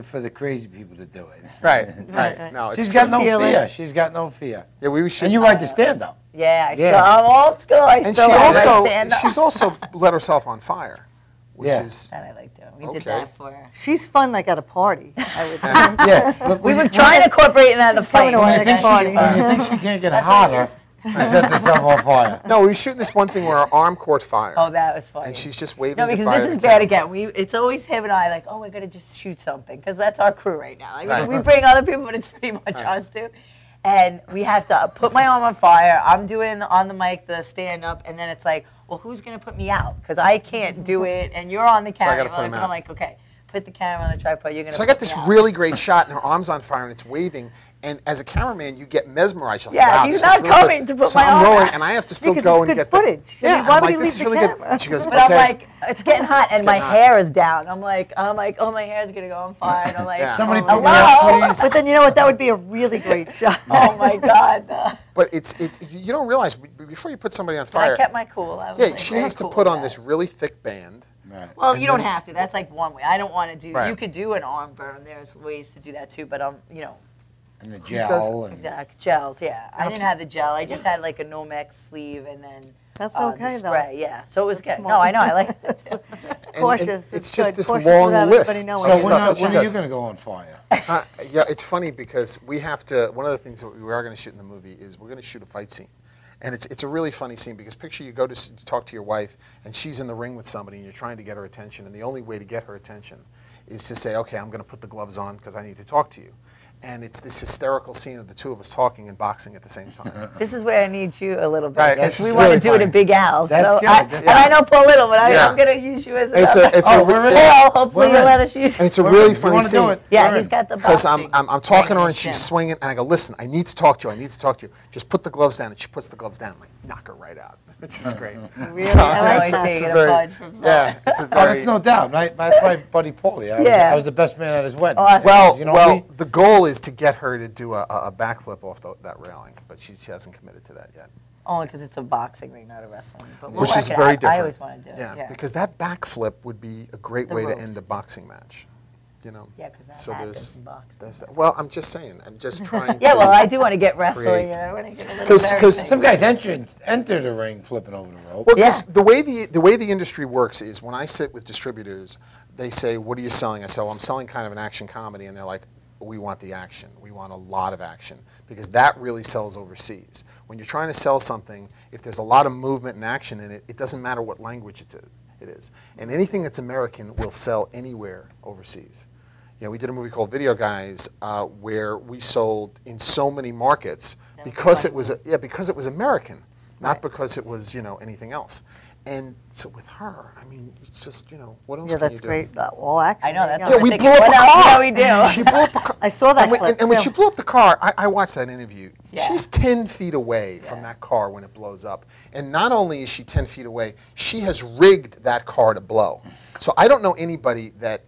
For the crazy people to do it. Right, right. right. No, she's got no fearless. fear. She's got no fear. Yeah, we should. And you like to stand up. Yeah, I yeah. Still, I'm old school. I and she also she's also let herself on fire, which is we okay. did that for her. She's fun like at a party. I would think. yeah, look, we, we were trying to incorporate that at the party. When you, think party. She, uh, you think she can't get hotter, she set herself on fire. No, we were shooting this one thing where our arm caught fire. Oh, that was funny. And she's just waving. No, because this is bad again. We it's always him and I like, oh, we're gonna just shoot something because that's our crew right now. Like, right. We bring other people, but it's pretty much right. us too and we have to put my arm on fire. I'm doing on the mic the stand up, and then it's like, well, who's going to put me out? Because I can't do it, and you're on the camera. So I got to put him out. I'm like, okay, put the camera on the tripod. You're going to. So I got this really great shot, and her arm's on fire, and it's waving, and as a cameraman, you get mesmerized. You're like, yeah, wow, he's not coming to put so my I'm rolling, and I have to still because go and get footage. The, yeah, I mean, why I'm would like, he leave the really camera? Good. She goes, but okay. I'm like, it's getting hot, and my hot. hair is down. I'm like, I'm like, oh, my hair's gonna go on fire. I'm like, yeah. somebody, oh, hello. but then you know what? That would be a really great shot. oh my god. But it's it. You don't realize before you put somebody on fire. But I kept my cool. yeah, like, she has to put on this really thick band. Right. Well, and you don't have to. That's like one way. I don't want to do. You could do an arm burn. There's ways to do that too, but um, you know and the gel. And exact, gels, yeah. I didn't have the gel. I just had like a Nomex sleeve and then that's uh, okay the spray, though. Yeah, so it was That's good. Smart. No, I know. I like it. cautious. And, it's, it's, just good. this cautious long list. So when, not, when are you going to go on fire? uh, yeah, it's funny because we have to. One of the things that we are going to shoot in the movie is we're going to shoot a fight scene. And it's, it's a really funny scene because picture you go to, to talk to your wife and she's in the ring with somebody and you're trying to get her attention. And the only way to get her attention is to say, okay, I'm going to put the gloves on because I need to talk to you and it's this hysterical scene of the two of us talking and boxing at the same time. this is where I need you a little bit. Right, we really want to do it a Big Al. That's so good. I, yeah. And I know Paul Little, but I, am going to use you as a. It's a, it's oh, a we're Paul, hopefully you let us use. And it's a we're really in. funny scene. Yeah, we're he's in. got the because I'm, I'm, I'm talking to her and she's swinging, and I go, "Listen, I need to talk to you. I need to talk to you. Just put the gloves down." And she puts the gloves down, and I knock her right out which is great. Really? So, I like that. It's, very, yeah, it's a very. It's oh, no doubt, right? That's my Buddy Paulie. I, yeah. was, I was the best man at his wedding. Awesome. Well, you know, well, we, the goal is to get her to do a, a backflip off the, that railing, but she, she hasn't committed to that yet. Only because it's a boxing ring, not a wrestling. But Which we'll is very it. different. I, I always want to do it. Yeah, yeah, because that backflip would be a great the way ropes. to end a boxing match. You know. Yeah, 'cause that so happens there's, in boxing. there's well, I'm just saying. I'm just trying. Yeah, to well, I do want to get wrestling. create- and I want to get a little Because- Some guys enter enter the ring flipping over the rope. Well, because the way the the way the industry works is when I sit with distributors, they say, "What are you selling?" I say, "Well, I'm selling kind of an action comedy," and they're like, "We want the action. We want a lot of action because that really sells overseas. When you're trying to sell something, if there's a lot of movement and action in it, it doesn't matter what language it is. It is, and anything that's American will sell anywhere overseas." You know, we did a movie called Video Guys uh, where we sold in so many markets because it was a, yeah because it was American, not because it was you know anything else. And so with her, I mean, it's just you know what else? Yeah, that's great. Uh, All action. I know, that's Yeah, what we thinking. blew up What a car. can we do? She blew up a car. I saw that And when, clip, and, and when she blew up the car, I, I watched that interview. Yeah. She's 10 feet away from that car when it blows up. And not only is she 10 feet away, she has rigged that car to blow. So I don't know anybody that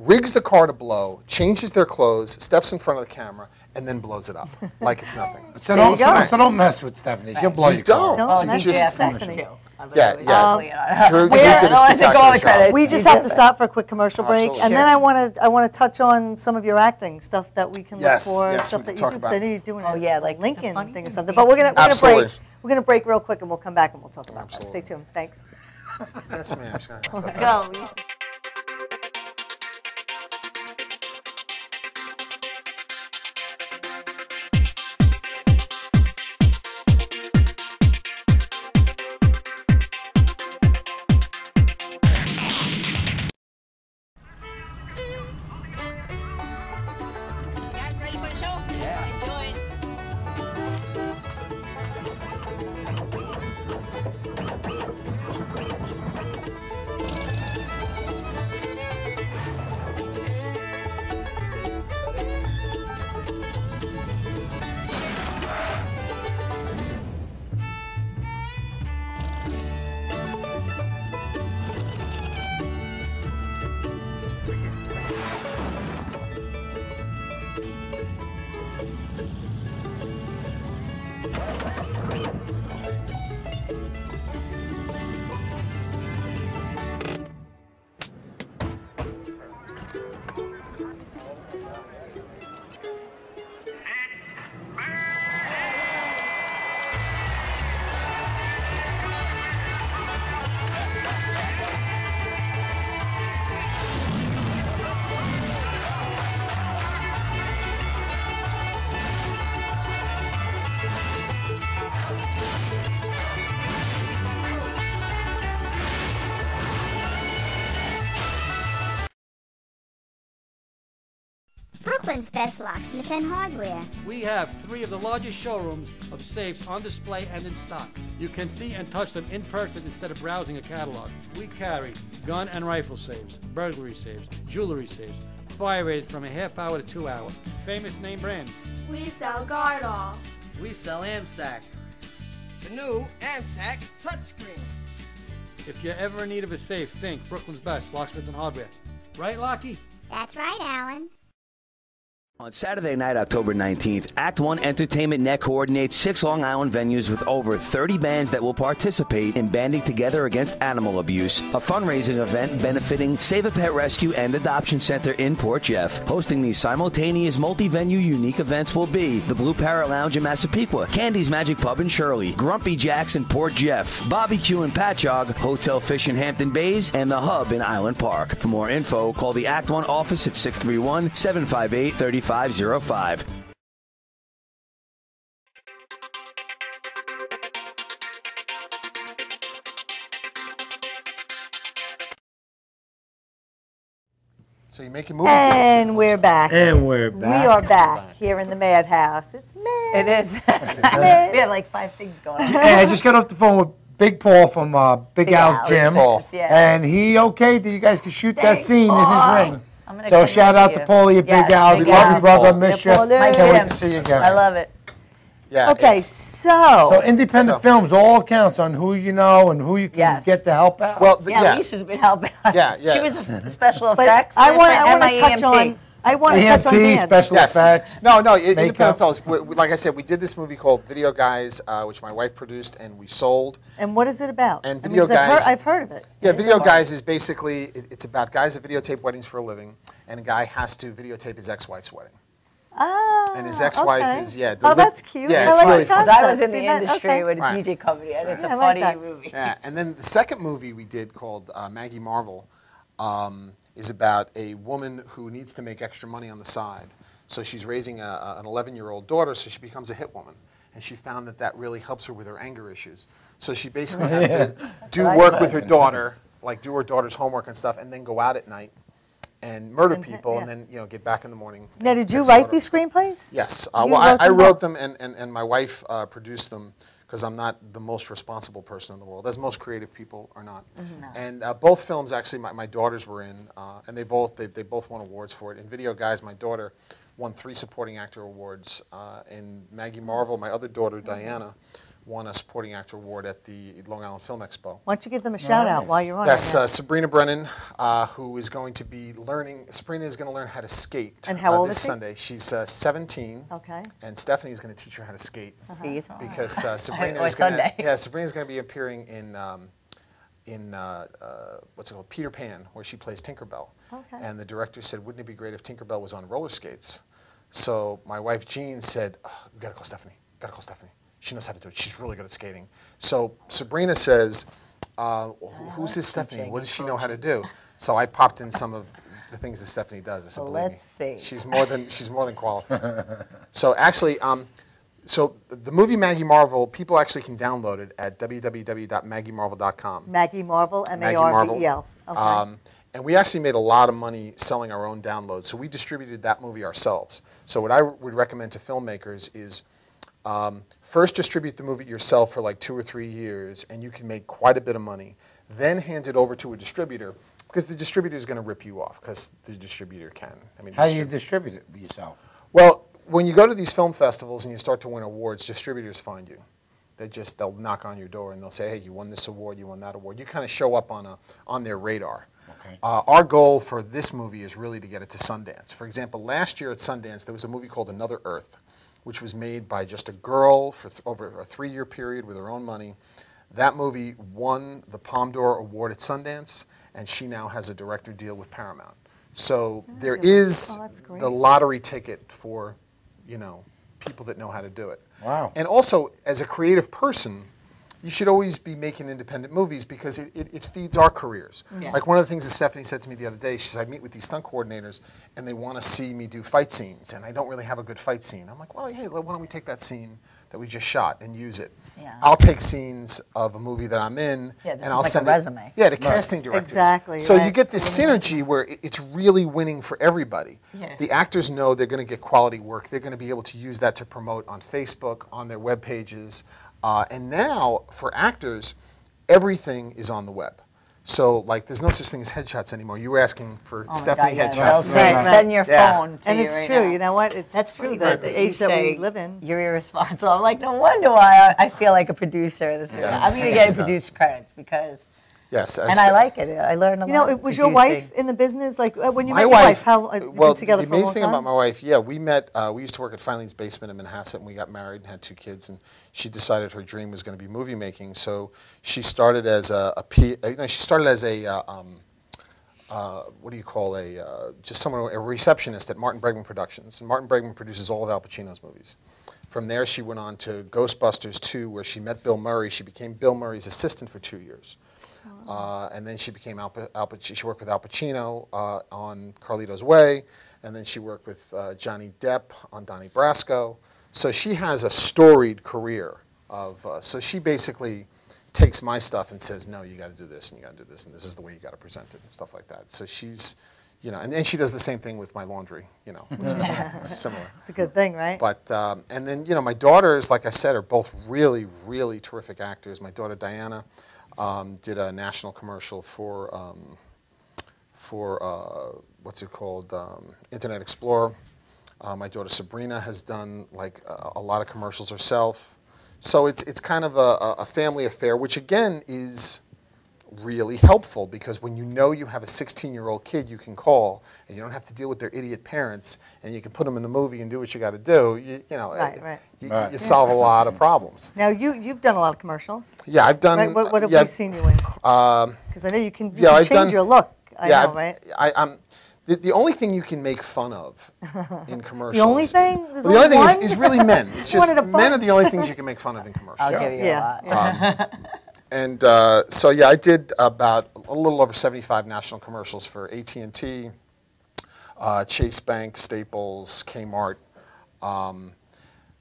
rigs the car to blow, changes their clothes, steps in front of the camera, and then blows it up like it's nothing. So don't, so, so don't mess with Stephanie. She'll blow You your car. don't. Don't You mess with Stephanie. Yeah, yeah. Um, Drew, Drew where- did a I wanted to go spectacular on the job. credit. We just have to stop for a quick commercial break, Absolutely. and then I want to I want to touch on some of your acting stuff that we can Yes, look for, yes, stuff that you do. do. 'cause I about- know you're doing Oh, yeah, like Lincoln funny thing or thing. something. But we're gonna we're gonna break. We're gonna break real quick, and we'll come back and we'll talk about that. Stay tuned. Thanks. Yes, ma'am. Scott. Go. Brooklyn's best locksmith and hardware. We have three of the largest showrooms of safes on display and in stock. You can see and touch them in person instead of browsing a catalog. We carry gun and rifle safes, burglary safes, jewelry safes, fire rated from a half hour to two hour. Famous name brands. We sell Gardall. We sell AMSEC. The new AMSEC touchscreen. If you're ever in need of a safe, think Brooklyn's best locksmith and hardware. Right, Lockie? That's right, Alan. On Saturday night, October 19th, Act One Entertainment Net coordinates six Long Island venues with over 30 bands that will participate in Banding Together Against Animal Abuse, a fundraising event benefiting Save a Pet Rescue and Adoption Center in Port Jeff. Hosting these simultaneous multi-venue unique events will be the Blue Parrot Lounge in Massapequa, Candy's Magic Pub in Shirley, Grumpy Jack's in Port Jeff, Q in Patchogue, Hotel Fish in Hampton Bays, and the Hub in Island Park. For more info, call the Act One office at 631 758 3505. So you're making movie And we're back. And we're back. We are back here in the Madhouse. It's mad. It is. We have like five things going on. Hey, I just got off the phone with Big Paul from uh, Big, Big Al's Al's, gym, yes, yeah. and he okayed that you guys could shoot that scene boss. in his ring. I'm gonna So shout out to Paulie at Yes, Big Al's. Love you, Al's. brother. Yeah, Miss you. Can't wait to see you again. I love it. Yeah. Okay, so, So independent So- films all counts on who you know and who you can Yes. get to help out. Well, th- Yeah, yeah. Lisa's been helping us. Yeah, yeah. She was a special effects. I want I want to touch EMT. on I want to touch on EMT, Dan. special Yes. effects. No, no, I- makeup. Independent Fellows. we- we- Like I said, we did this movie called Video Guys, uh, which my wife produced and we sold. And what is it about? And I mean, Video 'cause I've heard- Guys. I've heard of it. Yeah, It's Video so- Guys is basically it, it's about guys that videotape weddings for a living, and a guy has to videotape his ex-wife's wedding. Ah, And his ex-wife okay. is yeah. Oh, that's cute. Yeah, I it's like really fun. Because I was in See the that? industry Okay. with a Right. DJ company, and it's a like funny that. movie. Yeah, and then the second movie we did called uh, Maggie Marvel um, is about a woman who needs to make extra money on the side. So she's raising a, an 11-year-old daughter, so she becomes a hit woman. And she found that that really helps her with her anger issues. So she basically has to do work with her daughter, like do her daughter's homework and stuff, and then go out at night and murder And hit- people, and then you know get back in the morning. Now, did you write these screenplays? Yes. Uh, well, I, wrote I them wrote them, and, and, and my wife uh, produced them because I'm not the most responsible person in the world, as most creative people are not. And uh, both films, actually, my, my daughters were in, uh, and they both they, they both won awards for it. In Video Guys, my daughter won three supporting actor awards. Uh, in Maggie Marvel, my other daughter Diana won a supporting actor award at the Long Island Film Expo. Why don't you give them a shout out while you're on Yes, it? uh, Sabrina Brennan, uh, who is going to be learning. Sabrina is going to learn how to skate. And how uh, old this is she? Sunday? She's uh, 17. Okay. And Stephanie is going to teach her how to skate See, it's because uh, Sabrina is going to. Sunday. Yeah, Sabrina's going to be appearing in um, in uh, uh, what's it called, Peter Pan, where she plays Tinkerbell. Okay. And the director said, "Wouldn't it be great if Tinkerbell was on roller skates?" So my wife Jean said, oh, "We got to call Stephanie. Got to call Stephanie. She knows how to do it. She's really good at skating." So Sabrina says, uh, "Who's this Stephanie? What does she know how to do?" So I popped in some of the things that Stephanie does. So Well, let's me, see. she's more than she's more than qualified." so actually, um, so the movie Maggie Marvel, people actually can download it at www.maggiemarvel.com. Maggie Marvel, Marvel. Okay. Um, and we actually made a lot of money selling our own downloads. So we distributed that movie ourselves. So what I would recommend to filmmakers is um, first distribute the movie yourself for like two or three years, and you can make quite a bit of money. Then hand it over to a distributor because the distributor is going to rip you off because the distributor can. I mean, How do you distribute it yourself? well, when you go to these film festivals and you start to win awards, distributors find you. They just they'll knock on your door and they'll say, "Hey, you won this award, you won that award." You kind of show up on a on their radar. Okay. Uh, our goal for this movie is really to get it to Sundance. For example, last year at Sundance there was a movie called Another Earth, which was made by just a girl for th- over a three-year period with her own money. That movie won the Palme d'Or Award at Sundance, and she now has a director deal with Paramount. So there Good. is Oh, the lottery ticket for, you know, people that know how to do it. Wow. And also, as a creative person, you should always be making independent movies because it, it, it feeds our careers. Yeah. Like one of the things that Stephanie said to me the other day, she said, I meet with these stunt coordinators and they want to see me do fight scenes, and I don't really have a good fight scene. I'm like, well, hey, why don't we take that scene that we just shot and use it? Yeah. I'll take scenes of a movie that I'm in, Yeah, and I'll like a send resume. it. Yeah, to Right. casting directors. Exactly, So you get this a synergy where it- it's really winning for everybody. Yeah. The actors know they're going to get quality work. They're going to be able to use that to promote on Facebook, on their web pages. Uh, and now, for actors, everything is on the web. So, like, there's no such thing as headshots anymore. You were asking for Oh Stephanie God, yeah. headshots. They'll send, Right. send your Yeah. phone to and you it's right true. now. You know what? It's That's true pretty that the age that we live in. You're irresponsible. I'm like, no wonder why I, I feel like a producer. This. Yes. I'm going to get producer credits because, Yes. and I like it. I learned a lot. You know, it was your producing. wife in the business? Like uh, when you my met your wife, wife, how uh, well, been together the for a long amazing thing time? about my wife, yeah, we met. Uh, we used to work at Filene's Basement in Manhasset, and we got married and had two kids. And she decided her dream was going to be movie making. So she started as a, a P, uh, you know, she started as a uh, um, uh, what do you call a uh, just someone a receptionist at Martin Bregman Productions, and Martin Bregman produces all of Al Pacino's movies. From there, she went on to Ghostbusters 2, where she met Bill Murray. She became Bill Murray's assistant for two years. Uh, and then she became Al, Al she worked with Al Pacino uh, on Carlito's Way, and then she worked with uh, Johnny Depp on Donnie Brasco. So she has a storied career of. Uh, so she basically takes my stuff and says, "No, you got to do this, and you got to do this, and this is the way you got to present it, and stuff like that." So she's, you know, and then she does the same thing with my laundry, you know, which is similar. It's a good thing, right? But um, and then you know my daughters, like I said, are both really, really terrific actors. My daughter Diana um, did a national commercial for um, for uh, what's it called, um, Internet Explorer. Uh, my daughter Sabrina has done like a, a lot of commercials herself. So it's it's kind of a- a family affair, which again is really helpful because when you know you have a 16 year old kid you can call and you don't have to deal with their idiot parents and you can put them in the movie and do what you got to do, you, you know, Right, right. You, Right. you solve a lot of problems. Now you you've done a lot of commercials. Yeah, I've done. Right, what, what have yeah, we seen you in? Um, Because I know you can, you yeah, can I've change done, your look. I yeah, know, I've- right? I, I'm. The, the only thing you can make fun of in commercials. The only thing? Well, the only only thing is, is really men. It's just men are the only things you can make fun of in commercials. I'll give you Yeah. a lot. Um, and uh, so yeah, I did about a little over 75 national commercials for AT&T, uh, Chase Bank, Staples, Kmart. Um,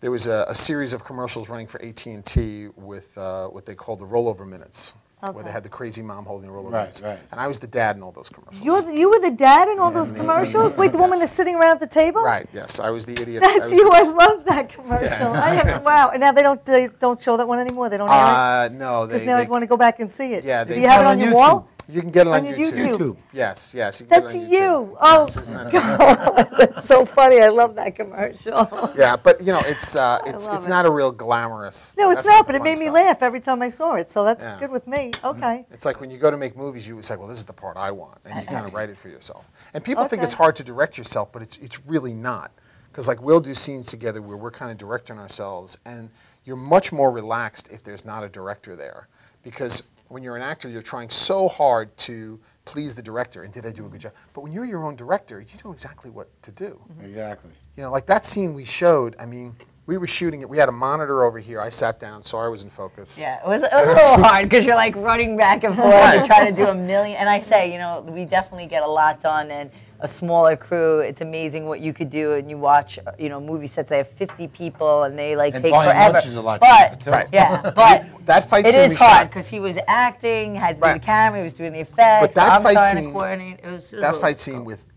there was a, a series of commercials running for AT&T with uh, what they called the rollover minutes, where they had the crazy mom holding the roller Right, minutes. right. And I was the dad in all those commercials. You're the, you were the dad in all those commercials? Wait, the woman that's sitting around at the table? Right. Yes, I was the idiot. That's was you. the- I love that commercial. Yeah. I have, wow. And now they don't they don't show that one anymore. They don't air Uh, no, it because now they- I'd want to go back and see it. Yeah, Do you have it On on your YouTube. wall? You can get it on, On your YouTube. YouTube? Yes, yes. You can That's get it on you. YouTube. Oh, Yes, isn't that That's so funny. I love that commercial. Yeah, but you know, it's uh, it's it's it. not a real glamorous. No, it's not, but it fun made me laugh every time I saw it. So that's Yeah. good with me. Okay. It's like when you go to make movies, you say, well, this is the part I want, and you kind of write it for yourself. And people think it's hard to direct yourself, but it's it's really not, because like we'll do scenes together where we're kind of directing ourselves, and you're much more relaxed if there's not a director there, because when you're an actor, you're trying so hard to please the director, and did I do a good job? But when you're your own director, you know exactly what to do. Mm-hmm. Exactly. You know, like that scene we showed. I mean, we were shooting it. We had a monitor over here. I sat down, so I was in focus. Yeah, it was, it was a little hard because you're like running back and forth and trying to do a million. And I say, you know, we definitely get a lot done and a smaller crew. It's amazing what you could do. And you watch, you know, movie sets. They have 50 people and they like And take buying forever. lunch is a lot but too. Right. yeah, but That fight it scene is hard because he was acting, had to do the camera, he was doing the effects. But that I'm fight scene, to. It was, it was that little fight scene with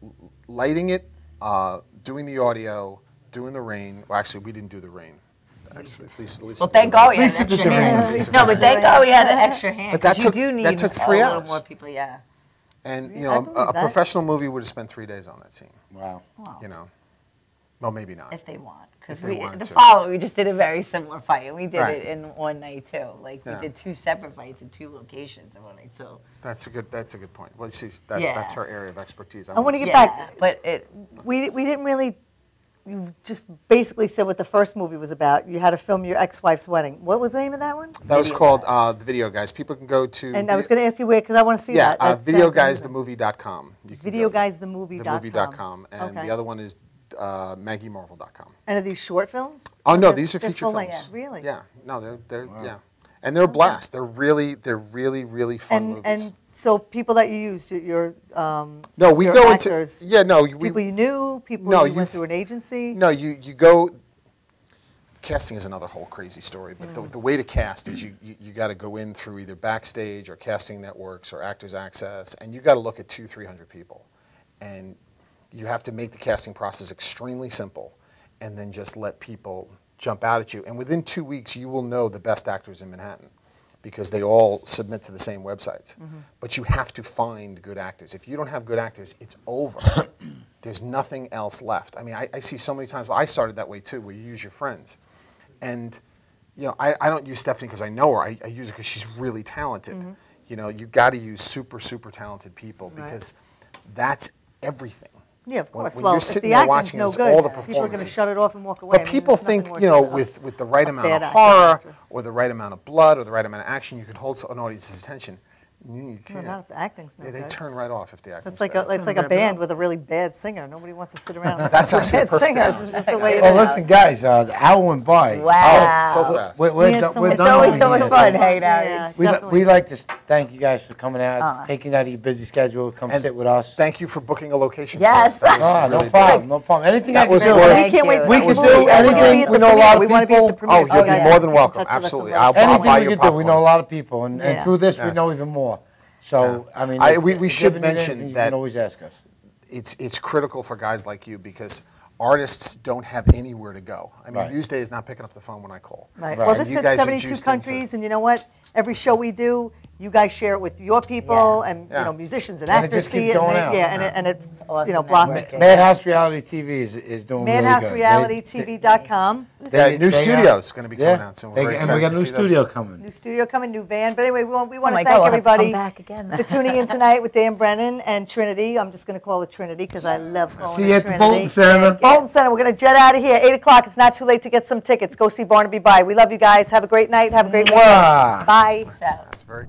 lighting it, uh, doing the audio, doing the rain. Well, actually, we didn't do the rain. Actually, Lisa, Lisa Well, thank God we had an extra hand. No, but thank God we had an extra hand. But that 'cause took- you do need that took three a hours. little more people. Yeah. And you know, a, a professional movie would have spent three days on that scene. Wow. Wow. You know, well, maybe not. If they want. Because we the to. follow we just did a very similar fight and we did Right. it in one night too. Like Yeah. we did two separate fights in two locations in one night. So That's a good. That's a good point. Well, she's that's Yeah. that's her area of expertise. I want to get Yeah, back. but it we we didn't really. You just basically said what the first movie was about. You had to film your ex-wife's wedding. What was the name of that one? That was called uh, the Video Guys. People can go to. And I was going to ask you where because I want to see yeah, that. uh, That sounds amazing. videoguysthemovie.com. You can go. Videoguysthemovie.com. Themovie.com, and Okay. the other one is uh, MaggieMarvel.com. And are these short films? Oh no, they're- these are feature films. length? Really? Yeah. No, they're they're yeah, and they're a blast. They're really they're really really fun And movies. and so people that you used, your- um, no, we go actors, into yeah no we people you knew, people No, you went through an agency. no you you go. Casting is another whole crazy story, but the, the way to cast is you, you, you got to go in through either backstage or casting networks or Actors Access, and you got to look at two, three hundred people, and you have to make the casting process extremely simple, and then just let people jump out at you. And within two weeks, you will know the best actors in Manhattan, because they all submit to the same websites. But you have to find good actors. If you don't have good actors, it's over. There's nothing else left. I mean, I, I see so many times. Well, I started that way too, where you use your friends, and you know, I, I don't use Stephanie because I know her. I, I use her because she's really talented. Mm-hmm. You know, you got to use super, super talented people Right. because that's everything. Yeah, of course. when well, you're if sitting the there watching no this, good, all the people are going to shut it off and walk away. I But mean, people think, you know, with, with the right amount of horror actress. or the right amount of blood or the right amount of action, you can hold an audience's attention. You, you No, can't. not if the acting's no Yeah, they good. turn right off if the acting's That's like bad. a, it's like a band with a really bad singer. Nobody wants to sit around and That's listen to a actually a bad singer. analogy. It's just the way it Well, is. listen, guys, uh, the hour went by. Wow. So fast. We're, we're We had done- so we're much done It's always so much fun hanging out. Yeah, We, li- we like to thank you guys for coming out, Uh. taking out of your busy schedule, come And sit with us. Thank you for booking a location. Yes. us. That Ah, really no big. problem, no problem. Anything That I can do. we can't wait to We can the do movie. We're anything. We know a lot of We want to be at the people. premiere. Oh, you'll be more than welcome. touch with and Absolutely. I'll- know. I'll Anything we can do, we know a lot of people, and, and through this, we know even more. So, I mean, I- if- we- we if should you ever need mention anything, You that- can always ask us. it's it's critical for guys like you because artists don't have anywhere to go. I mean, Right. Newsday is not picking up the phone when I call. Right. Right. Well, And this you guys are 72 juiced countries, into- and you know what? Every show we do, you guys share it with your people and Yeah. you know musicians and And actors just see it, and going then it- out. yeah, and it, and it Awesome, you know that's blossoms. Madhouse Reality TV is, is doing really good. They- MadhouseRealityTV.com. Yeah, new studio is gonna be coming yeah, out soon. We're they- very and we got a new see those. studio coming. New studio coming, new van. But anyway, we want, we want Oh to thank God, we'll to everybody back again. for tuning in tonight with Dan Brennan and Trinity. I'm just going to call it Trinity because I love calling See it you at the Trinity. Boulton Center. Boulton Center. We're going to jet out of here. 8 o'clock. It's not too late to get some tickets. Go see Barnaby Bye. We love you guys. Have a great night. Have a great Mwah. weekend. Bye. That's very.